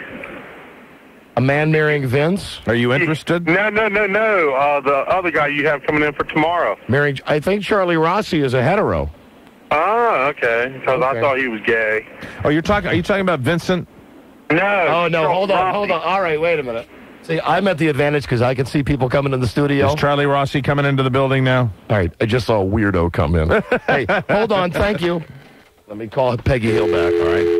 A man marrying Vince? Are you interested? No, no, no, no. Uh, the other guy you have coming in for tomorrow. Marrying, I think Charlie Rossi is a hetero. Oh, okay. Because Okay. I thought he was gay. Oh, you're talking? Are you talking about Vincent? No. Oh, no, Charles hold on, Rossi. hold on. All right, wait a minute. See, I'm at the advantage because I can see people coming in the studio. Is Charlie Rossi coming into the building now? All right, I just saw a weirdo come in. (laughs) hey, hold on, thank you. Let me call Peggy Hill back, all right?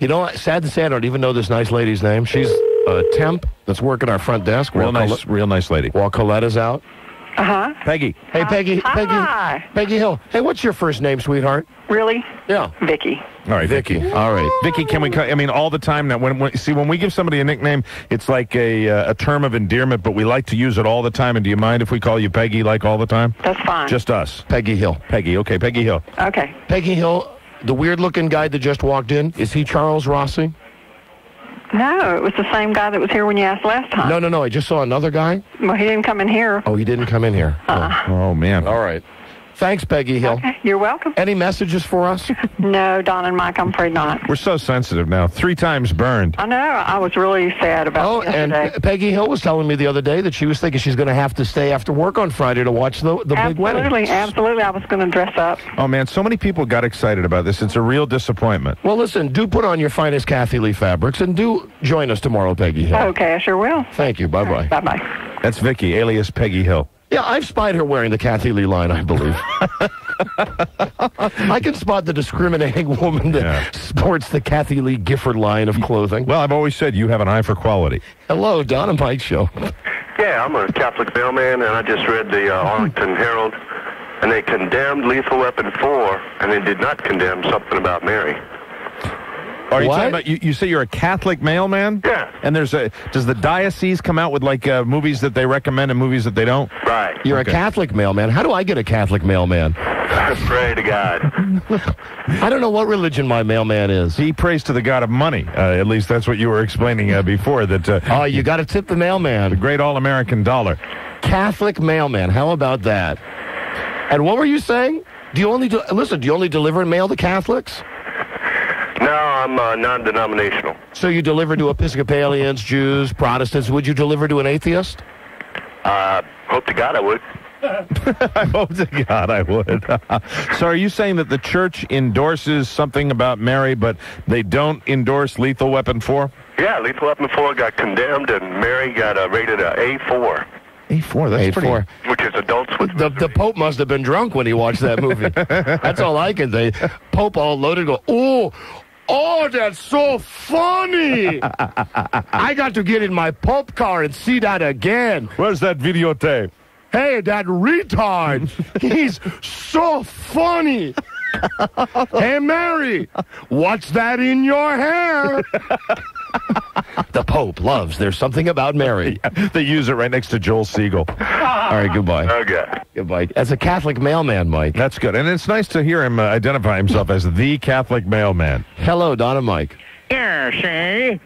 You know, what? sad to say, I don't even know this nice lady's name. She's a temp that's working our front desk. Real nice, Col- real nice lady. while Coletta's out. Uh huh. Peggy. Hey, Peggy, Hi. Peggy, Peggy Hill. Hey, what's your first name, sweetheart? Really? Yeah, Vicky. All right, Vicky. All right. Vicky, can we? co- I mean, all the time now. When, when see when we give somebody a nickname, it's like a uh, a term of endearment, but we like to use it all the time. And do you mind if we call you Peggy like all the time? That's fine. Just us. Peggy Hill. Peggy. Okay, Peggy Hill. okay. Peggy Hill, the weird-looking guy that just walked in, is he Charles Rossi? No, it was the same guy that was here when you asked last time. No, no, no. I just saw another guy. Well, he didn't come in here. Oh, he didn't come in here. Oh. Oh man. All right. Thanks, Peggy Hill. Okay, you're welcome. Any messages for us? (laughs) No, Don and Mike, I'm afraid not. We're so sensitive now. Three times burned. I know. I was really sad about Oh, it and. Pe- Peggy Hill was telling me the other day that she was thinking she's going to have to stay after work on Friday to watch the the big wedding. absolutely, absolutely. I was going to dress up. Oh man, so many people got excited about this. It's a real disappointment. Well, listen, do put on your finest Kathie Lee fabrics and do join us tomorrow, Peggy Hill. Okay, I sure will. Thank you. Bye bye. Bye bye. That's Vicky, alias Peggy Hill. Yeah, I've spied her wearing the Kathie Lee line, I believe. (laughs) I can spot the discriminating woman that Yeah. sports the Kathie Lee Gifford line of clothing. Well, I've always said you have an eye for quality. Hello, Don and Mike Show. Yeah, I'm a Catholic mailman, and I just read the uh, (laughs) Arlington Herald, and they condemned Lethal Weapon 4, and they did not condemn something about Mary. Are you What? talking about? You, you say you're a Catholic mailman? Yeah. And there's a does the diocese come out with like uh, movies that they recommend and movies that they don't? Right. You're Okay. a Catholic mailman. How do I get a Catholic mailman? I (laughs) Pray to God. (laughs) I don't know what religion my mailman is. He prays to the god of money. Uh, at least that's what you were explaining uh, before. That uh, Oh, you got to tip the mailman. the great all-American dollar. Catholic mailman. How about that? And what were you saying? Do you only do, listen? Do you only deliver mail to Catholics? No, I'm uh, non-denominational. So you deliver to Episcopalians, Jews, Protestants. Would you deliver to an atheist? Uh, hope to God I would. (laughs) I hope to God I would. (laughs) so, are you saying that the church endorses something about Mary, but they don't endorse Lethal Weapon 4? Yeah, Lethal Weapon 4 got condemned, and Mary got uh, rated a A4, A4, that's pretty. A4. which is adults with. The, the Pope must have been drunk when he watched that movie. (laughs) that's all I can say. Pope all loaded, go, oh, oh, that's so funny. (laughs) I got to get in my Pope car and see that again. Where's that videotape? Hey, that retard. (laughs) He's so funny. (laughs) hey, Mary, what's that in your hair? (laughs) the Pope loves There's Something About Mary. (laughs) They use it right next to Joel Siegel. All right, goodbye. Okay. Goodbye. As a Catholic mailman, Mike. That's good. And it's nice to hear him uh, identify himself as the Catholic mailman. Hello, Don and Mike. Yeah, see?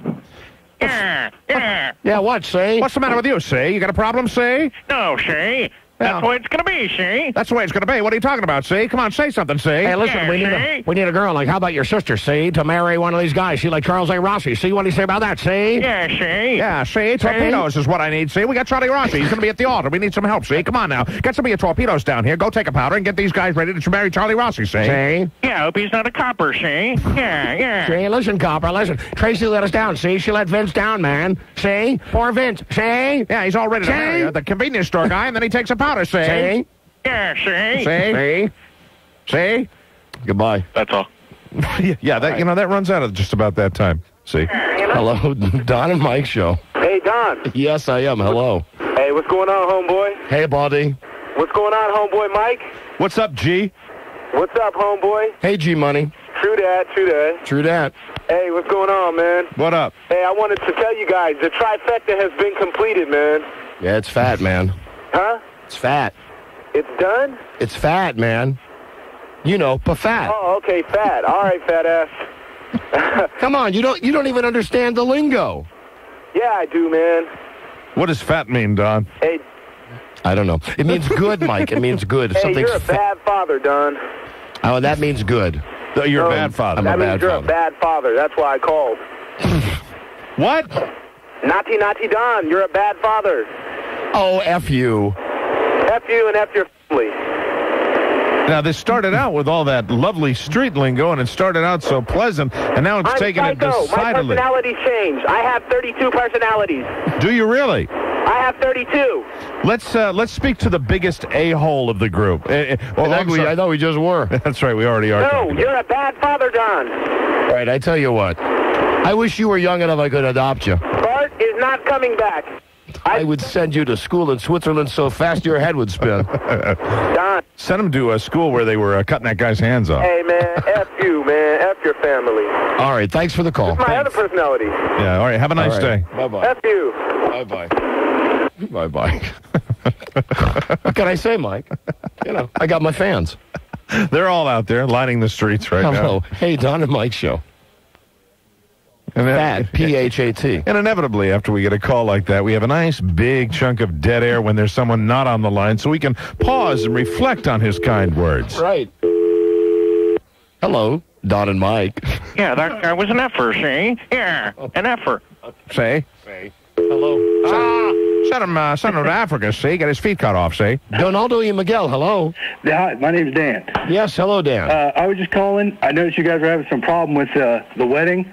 Yeah, yeah. Yeah, what, say? What's the matter with you, say? You got a problem, say? No, see? That's the way it's gonna be, see? That's the way it's going to be. What are you talking about, see? Come on, say something, see? Hey, listen, Yeah, we need a we need a girl. Like, how about your sister, see, to marry one of these guys? See, like Charles A. Rossi. See, what do you say about that, see? Yeah, see? Yeah, see, torpedoes is what I need. See, we got Charlie Rossi. He's going to be at the altar. We need some help. See, come on now, get some of your torpedoes down here. Go take a powder and get these guys ready to marry Charlie Rossi. See, See? Yeah, hope he's not a copper, see? Yeah, yeah. See, listen, Copper, listen. Tracy let us down, see? She let Vince down, man. See? Poor Vince, see? yeah, he's all ready to See? marry her, the convenience store guy, and then he takes a powder. See, See? Yeah, see? see, see. Goodbye. That's all. (laughs) yeah, that you know that runs out of just about that time. See, Hello, (laughs) Don and Mike show. Hey, Don. Yes, I am. Hello. Hey, what's going on, homeboy? Hey, buddy. What's going on, homeboy Mike? what's up, G? What's up, homeboy? Hey, G Money. True that, true that. True that. Hey, what's going on, man? What up? Hey, I wanted to tell you guys, the trifecta has been completed, man. Yeah, it's fat, man. Huh? It's fat. It's done? It's fat, man. You know, pa fat. Oh, okay, fat. All right, fat ass. (laughs) Come on, you don't you don't even understand the lingo. Yeah, I do, man. What does fat mean, Don? Hey, I don't know. It means good, Mike. It means good. hey, Something's you're a fa- bad father, Don. Oh, that means good. Oh, You're a bad um, father. I'm that a means bad you're father. a bad father. That's why I called. (laughs) What? Naughty, naughty Don, you're a bad father. Oh, F you. F you and F your family. Now this started out with all that lovely street lingo, and it started out so pleasant, and now it's I'm taking it psycho. My personality personality's changed. I have 32 personalities. Do you really? I have 32. Let's uh, let's speak to the biggest a hole of the group. Eh, well, I I'm thought we- I thought we just were. (laughs) That's right. We already are. No, you're a bad father, Don. All right, I tell you what. I wish you were young enough I could adopt you. Bart is not coming back. I would send you to school in Switzerland so fast your head would spin. (laughs) Don. Send him to a school where they were uh, cutting that guy's hands off. Hey, man, F you, man. F your family. All right, thanks for the call. My other personality. Yeah. All right. Have a nice day. Bye bye. F you. Bye bye. Bye bye. (laughs) what can I say, Mike? You know, I got my fans. (laughs) They're all out there lining the streets right Hello. now. Hey, Don and Mike show. And then- Fat, (laughs) P H A T. And inevitably, after we get a call like that, we have a nice big chunk of dead air when there's someone not on the line, so we can pause and reflect on his kind words. Right. Hello, Don and Mike. (laughs) Yeah, that guy was an effer, see? Yeah, an effer. Say, Say. Hello. ah, send him, uh, send him to Africa. See, get his feet cut off. See, Donaldo y Miguel, hello. Hi, my name's Dan. Yes, hello, Dan. Uh, I was just calling. I noticed you guys were having some problem with uh, the wedding,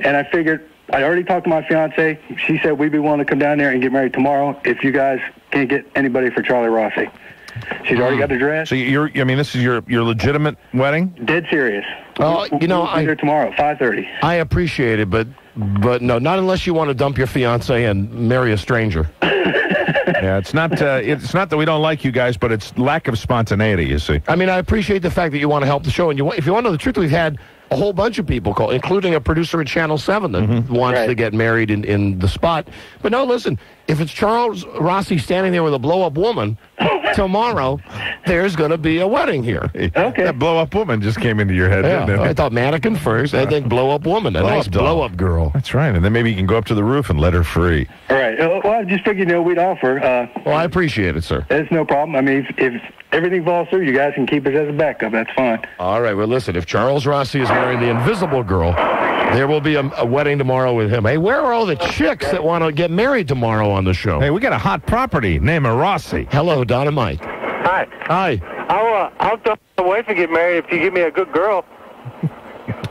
and I figured I already talked to my fiance. She said we'd be willing to come down there and get married tomorrow if you guys can't get anybody for Charlie Rossi. She's already got the dress. so you're, I mean, this is your your legitimate wedding. Dead serious. Well, you know, we'll be I- there tomorrow, five thirty. I appreciate it, but but no, not unless you want to dump your fiance and marry a stranger. (laughs) Yeah, it's not uh, it's not that we don't like you guys, but it's lack of spontaneity. You see. I mean, I appreciate the fact that you want to help the show, and you want, if you want to know the truth, we've had a whole bunch of people call, including a producer at Channel Seven that mm-hmm. wants to get married in, in the spot. But no, listen, if it's Charles Rossi standing there with a blow up woman (laughs) tomorrow, there's going to be a wedding here. Okay. That blow up woman just came into your head, Yeah, didn't it? I thought mannequin first, and then blow up woman, a Blow nice up blow up girl. That's right, and then maybe you can go up to the roof and let her free. All right. Uh, well, I just figured you know we'd offer. Uh, Well, I appreciate it, sir. it's no problem. I mean, if, if everything falls through, you guys can keep it as a backup. That's fine. All right, well, listen, if Charles Rossi is marrying the invisible girl, there will be a, a wedding tomorrow with him. Hey, where are all the chicks that want to get married tomorrow on the show? Hey, we got a hot property. Name of Rossi. Hello, Don and Mike. Hi. Hi. I'll uh, I'll tell my wife to get married if you give me a good girl.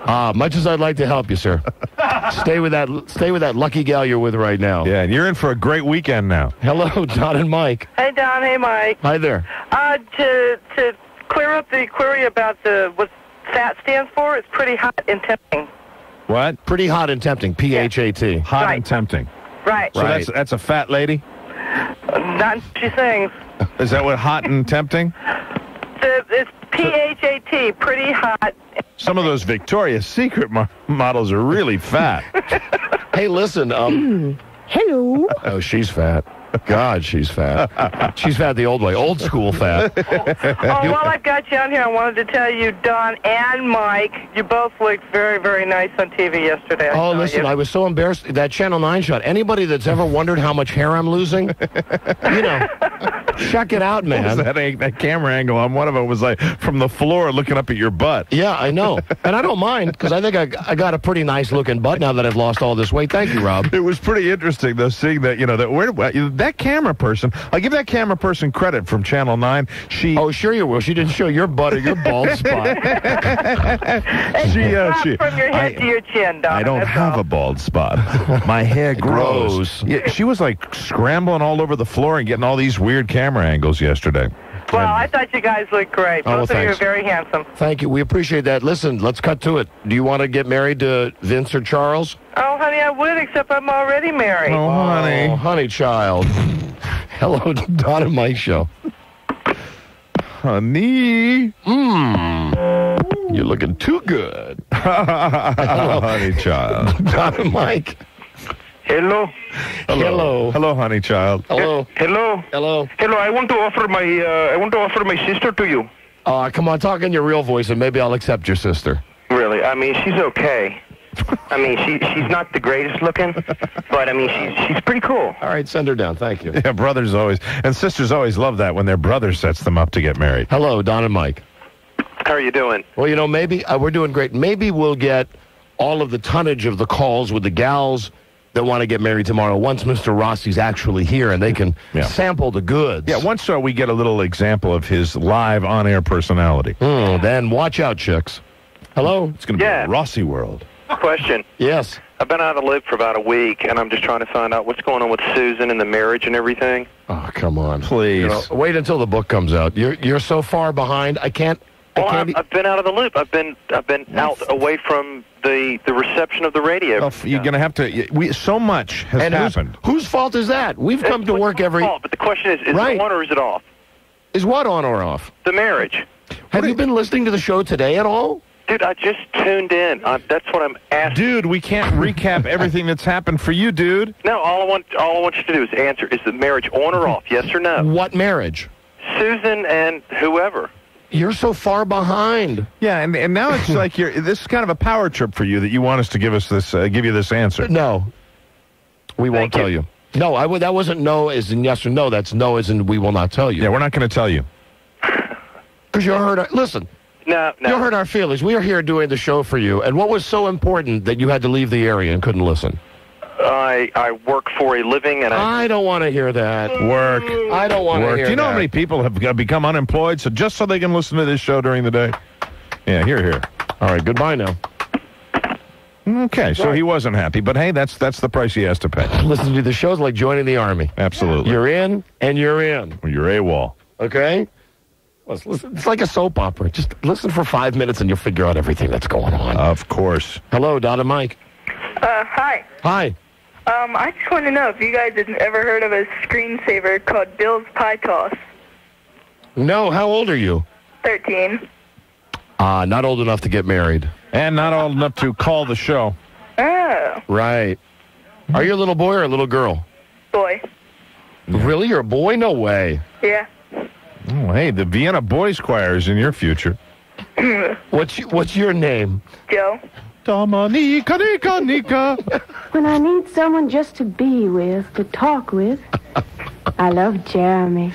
Uh, much as I'd like to help you, sir, (laughs) stay with that. Stay with that lucky gal you're with right now. Yeah, and you're in for a great weekend now. Hello, (laughs) John and Mike. Hey Don, hey Mike. Hi there. Uh, to to clear up the query about the what FAT stands for, it's pretty hot and tempting. What? Pretty hot and tempting. P H A T. Hot Right. and tempting. Right. So that's that's a fat lady. Not what she sings. Is that what hot and tempting? The, it's P H A T, pretty hot. Some of those Victoria's Secret mo- models are really fat. (laughs) Hey, listen. Um, (clears throat) Hello. oh, she's fat. God, she's fat. she's fat the old way, old school fat. Oh, oh, while I've got you on here, I wanted to tell you, Don and Mike, you both looked very, very nice on TV yesterday. I Oh, listen, you. I was so embarrassed. That Channel 9 shot. Anybody that's ever wondered how much hair I'm losing, you know, check it out, man. that, ang- that camera angle on one of them was like from the floor looking up at your butt. Yeah, I know. And I don't mind because I think I, I got a pretty nice looking butt now that I've lost all this weight. Thank you, Rob. It was pretty interesting though, seeing that you know that where that camera person. I give that camera person credit from Channel Nine. She Oh, sure you will. She didn't show your butt or your bald (laughs) spot. she uh, she. from your head I- to your chin, Don. I don't have all. a bald spot. (laughs) My hair grows. grows. Yeah, she was like scrambling all over the floor and getting all these weird camera angles yesterday. Well, I thought you guys looked great. Oh, well, Both of you are very handsome. Thank you. We appreciate that. Listen, let's cut to it. Do you want to get married to Vince or Charles? Oh, honey, I would, except I'm already married. Oh, honey. Oh, honey child. (laughs) Hello, Don and Mike show. Honey. Mmm. You're looking too good. (laughs) honey child. (laughs) Don and Mike. Hello. Hello. Hello, honey child. Hello. Hello. Hello. Hello. I want to offer my uh, I want to offer my sister to you. Uh, come on, talk in your real voice and maybe I'll accept your sister. Really? I mean, she's okay. I mean, she she's not the greatest looking, but I mean, she's she's pretty cool. All right, send her down. Thank you. (laughs) Yeah, brothers always and sisters always love that when their brother sets them up to get married. Hello, Don and Mike. How are you doing? Well, you know, maybe uh, we're doing great. Maybe we'll get all of the tonnage of the calls with the gals that want to get married tomorrow once Mr. Rossi's actually here and they can Yeah. sample the goods. Yeah, once so we get a little example of his live on-air personality. Hmm, then watch out, chicks. Hello? It's going to be Yeah. a Rossi world. Question. Yes. I've been out of the loop for about a week, and I'm just trying to find out what's going on with Susan and the marriage and everything. Oh, come on. Please. You know, wait until the book comes out. You're you're so far behind. I can't. I Well, can't I've, e- I've been out of the loop. I've been I've been out away from the the reception of the radio. Oh, you're going to have to. We so much has and whose, happened. whose fault is that? We've come to work my every. fault, but the question is, is Right. it on or is it off? Is what on or off? The marriage. Have you been listening to the show today at all? Dude, I just tuned in. Uh, that's what I'm asking. Dude, we can't recap everything that's happened for you, dude. No, all I want all I want you to do is answer: Is the marriage on or off? Yes or no? What marriage? Susan and whoever. You're so far behind. Yeah, and, and now it's (laughs) like you're. This is kind of a power trip for you that you want us to give us this, uh, give you this answer. No, we won't tell you. No, I would. That wasn't no as in yes or no. That's no as in we will not tell you. Yeah, we're not going to tell you. Because you heard. Our, listen, No, no, you no. heard our feelings. We are here doing the show for you. And what was so important that you had to leave the area and couldn't listen? I I work for a living, and I I don't want to hear that. Work. I don't want to Work. hear Do you know that. how many people have become unemployed so just so they can listen to this show during the day? Yeah, here, here. All right, goodbye now. Okay, so he wasn't happy, but hey, that's that's the price he has to pay. Listen to the show's like joining the army. Absolutely. You're in and you're in. You're AWOL. Okay. Let's listen. It's like a soap opera. Just listen for five minutes and you'll figure out everything that's going on. Of course. Hello, Don and Mike. Uh, hi. Hi. Um, I just want to know if you guys have ever heard of a screensaver called Bill's Pie Toss. No, how old are you? 13. Ah, not old enough to get married. And not old enough to call the show. Oh, Right. Are you a little boy or a little girl? boy. Really? You're a boy? No way. Yeah. Oh, hey, the Vienna Boys Choir is in your future. (laughs) What's what's your name? Joe. Dominica, Nika, Nika. When I need someone just to be with, to talk with, I love Jeremy.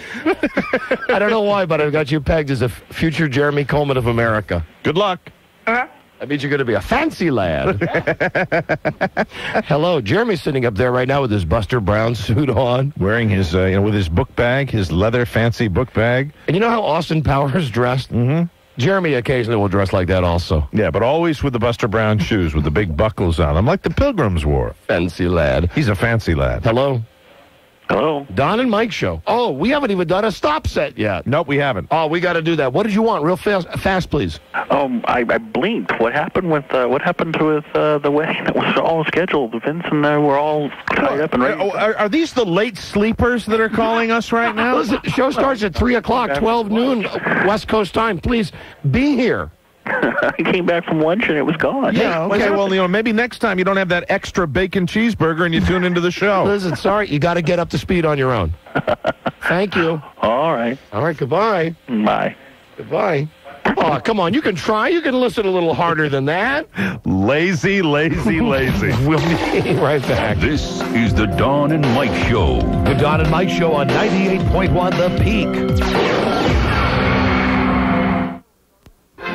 I don't know why, but I've got you pegged as a future Jeremy Coleman of America. Good luck. Uh-huh. That means you're going to be a fancy lad. (laughs) Hello, Jeremy's sitting up there right now with his Buster Brown suit on. Wearing his, uh, you know, with his book bag, his leather fancy book bag. And you know how Austin Powers dressed? Mm-hmm. Jeremy occasionally will dress like that also. Yeah, but always with the Buster Brown shoes with the big buckles on them, like the Pilgrims wore. Fancy lad. He's a fancy lad. Hello. Hello. Don and Mike show. Oh, we haven't even done a stop set yet. Nope, we haven't. Oh, we got to do that. What did you want? Real fast, fast, please. Um, I, I blinked. What happened with uh, what happened with uh, the wedding that was all scheduled? Vince and I were all tied up and ready. Oh, are, are these the late sleepers that are calling us right now? (laughs) Listen, show starts at 3 o'clock, 12 noon, West Coast time. Please be here. (laughs) I came back from lunch and it was gone. Yeah, okay. Well, you know, maybe next time you don't have that extra bacon cheeseburger and you tune into the show. (laughs) Listen, sorry, you got to get up to speed on your own. Thank you. All right. All right, goodbye. Bye. Goodbye. Oh, come on. You can try. You can listen a little harder than that. Lazy, lazy, (laughs) lazy. we'll be right back. This is the Don and Mike Show. The Don and Mike Show on 98.1 The Peak.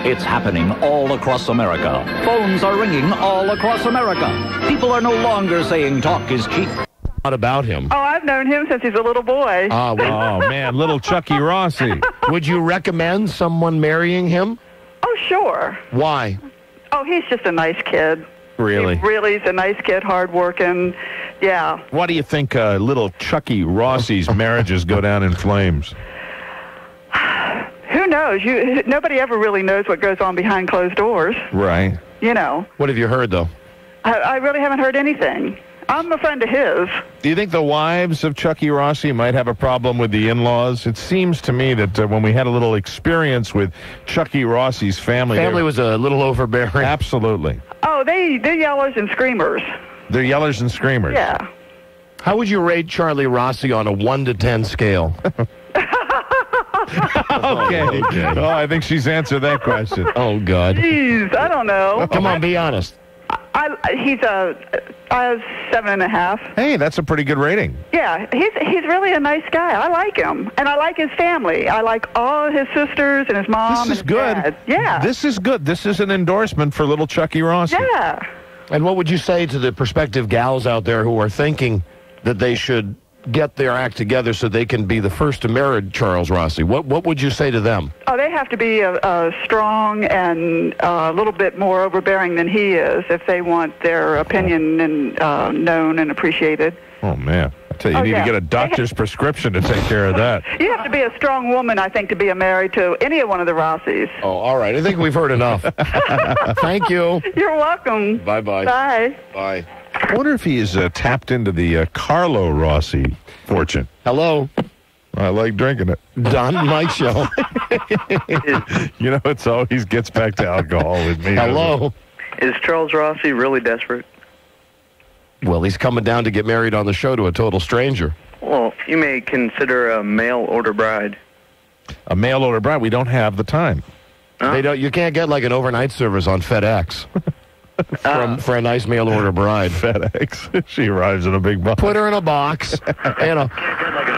It's happening all across America. Phones are ringing all across America. People are no longer saying talk is cheap. What about him? Oh, I've known him since he's a little boy. Ah, well, Oh, man, little Chucky Rossi. would you recommend someone marrying him? oh, sure. Why? Oh, he's just a nice kid. Really? He really is a nice kid, hardworking. Yeah. Why do you think uh, little Chucky Rossi's marriages go down in flames? Who knows? You nobody ever really knows what goes on behind closed doors. Right. You know. What have you heard, though? I, I really haven't heard anything. I'm a friend of his. Do you think the wives of Chucky Rossi might have a problem with the in-laws? It seems to me that uh, when we had a little experience with Chucky Rossi's family, they Family was a little overbearing. absolutely. Oh, they they're yellers and screamers. They're yellers and screamers. Yeah. How would you rate Charlie Rossi on a 1 to 10 scale? (laughs) (laughs) okay. Oh, I think she's answered that question. (laughs) Oh, God. Jeez, I don't know. Come on, be honest. I he's a uh, seven and a half. Hey, that's a pretty good rating. Yeah, he's he's really a nice guy. I like him, and I like his family. I like all his sisters and his mom. This and is his good. dad. Yeah. This is good. This is an endorsement for little Chucky Ross. yeah. And what would you say to the prospective gals out there who are thinking that they should get their act together so they can be the first to marry Charles Rossi? What what would you say to them? Oh, they have to be uh, uh, strong and uh, a little bit more overbearing than he is if they want their opinion and uh, known and appreciated. Oh man, I tell you, you Oh, need yeah. to get a doctor's prescription to take care of that. (laughs) You have to be a strong woman, I think, to be married to any one of the Rossis. Oh, all right. I think we've heard enough. (laughs) Thank you. You're welcome. Bye-bye. Bye. Bye. I wonder if he's uh, tapped into the uh, Carlo Rossi fortune. Hello. I like drinking it. Don and Mike show. (laughs) (laughs) You know, it's always gets back to alcohol with me. Hello. Is Charles Rossi really desperate? Well, he's coming down to get married on the show to a total stranger. Well, you may consider a mail order bride. A mail order bride. We don't have the time. They don't. You can't get like an overnight service on FedEx (laughs) (laughs) for, Ah. a, for a nice mail order bride. (laughs) FedEx. (laughs) she arrives in a big box. Put her in a box, you know,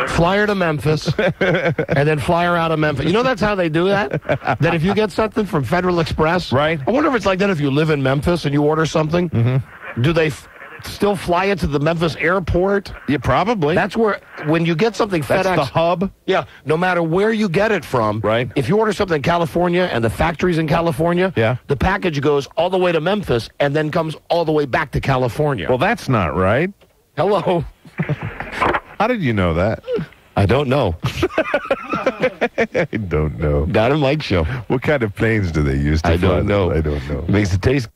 fly her to Memphis, and then fly her out of Memphis. You know that's how they do that. That if you get something from Federal Express, right? I wonder if it's like that if you live in Memphis and you order something. Mm-hmm. Do they? Still fly it to the Memphis airport? Yeah, probably. That's where when you get something FedEx. That's the hub. Yeah, no matter where you get it from, Right. If you order something in California and the factory's in California, Yeah. the package goes all the way to Memphis and then comes all the way back to California. Well, that's not right. Hello. (laughs) (laughs) How did you know that? I don't know. (laughs) I don't know. Don and Mike show. What kind of planes do they use to I don't know. I don't know. Makes it taste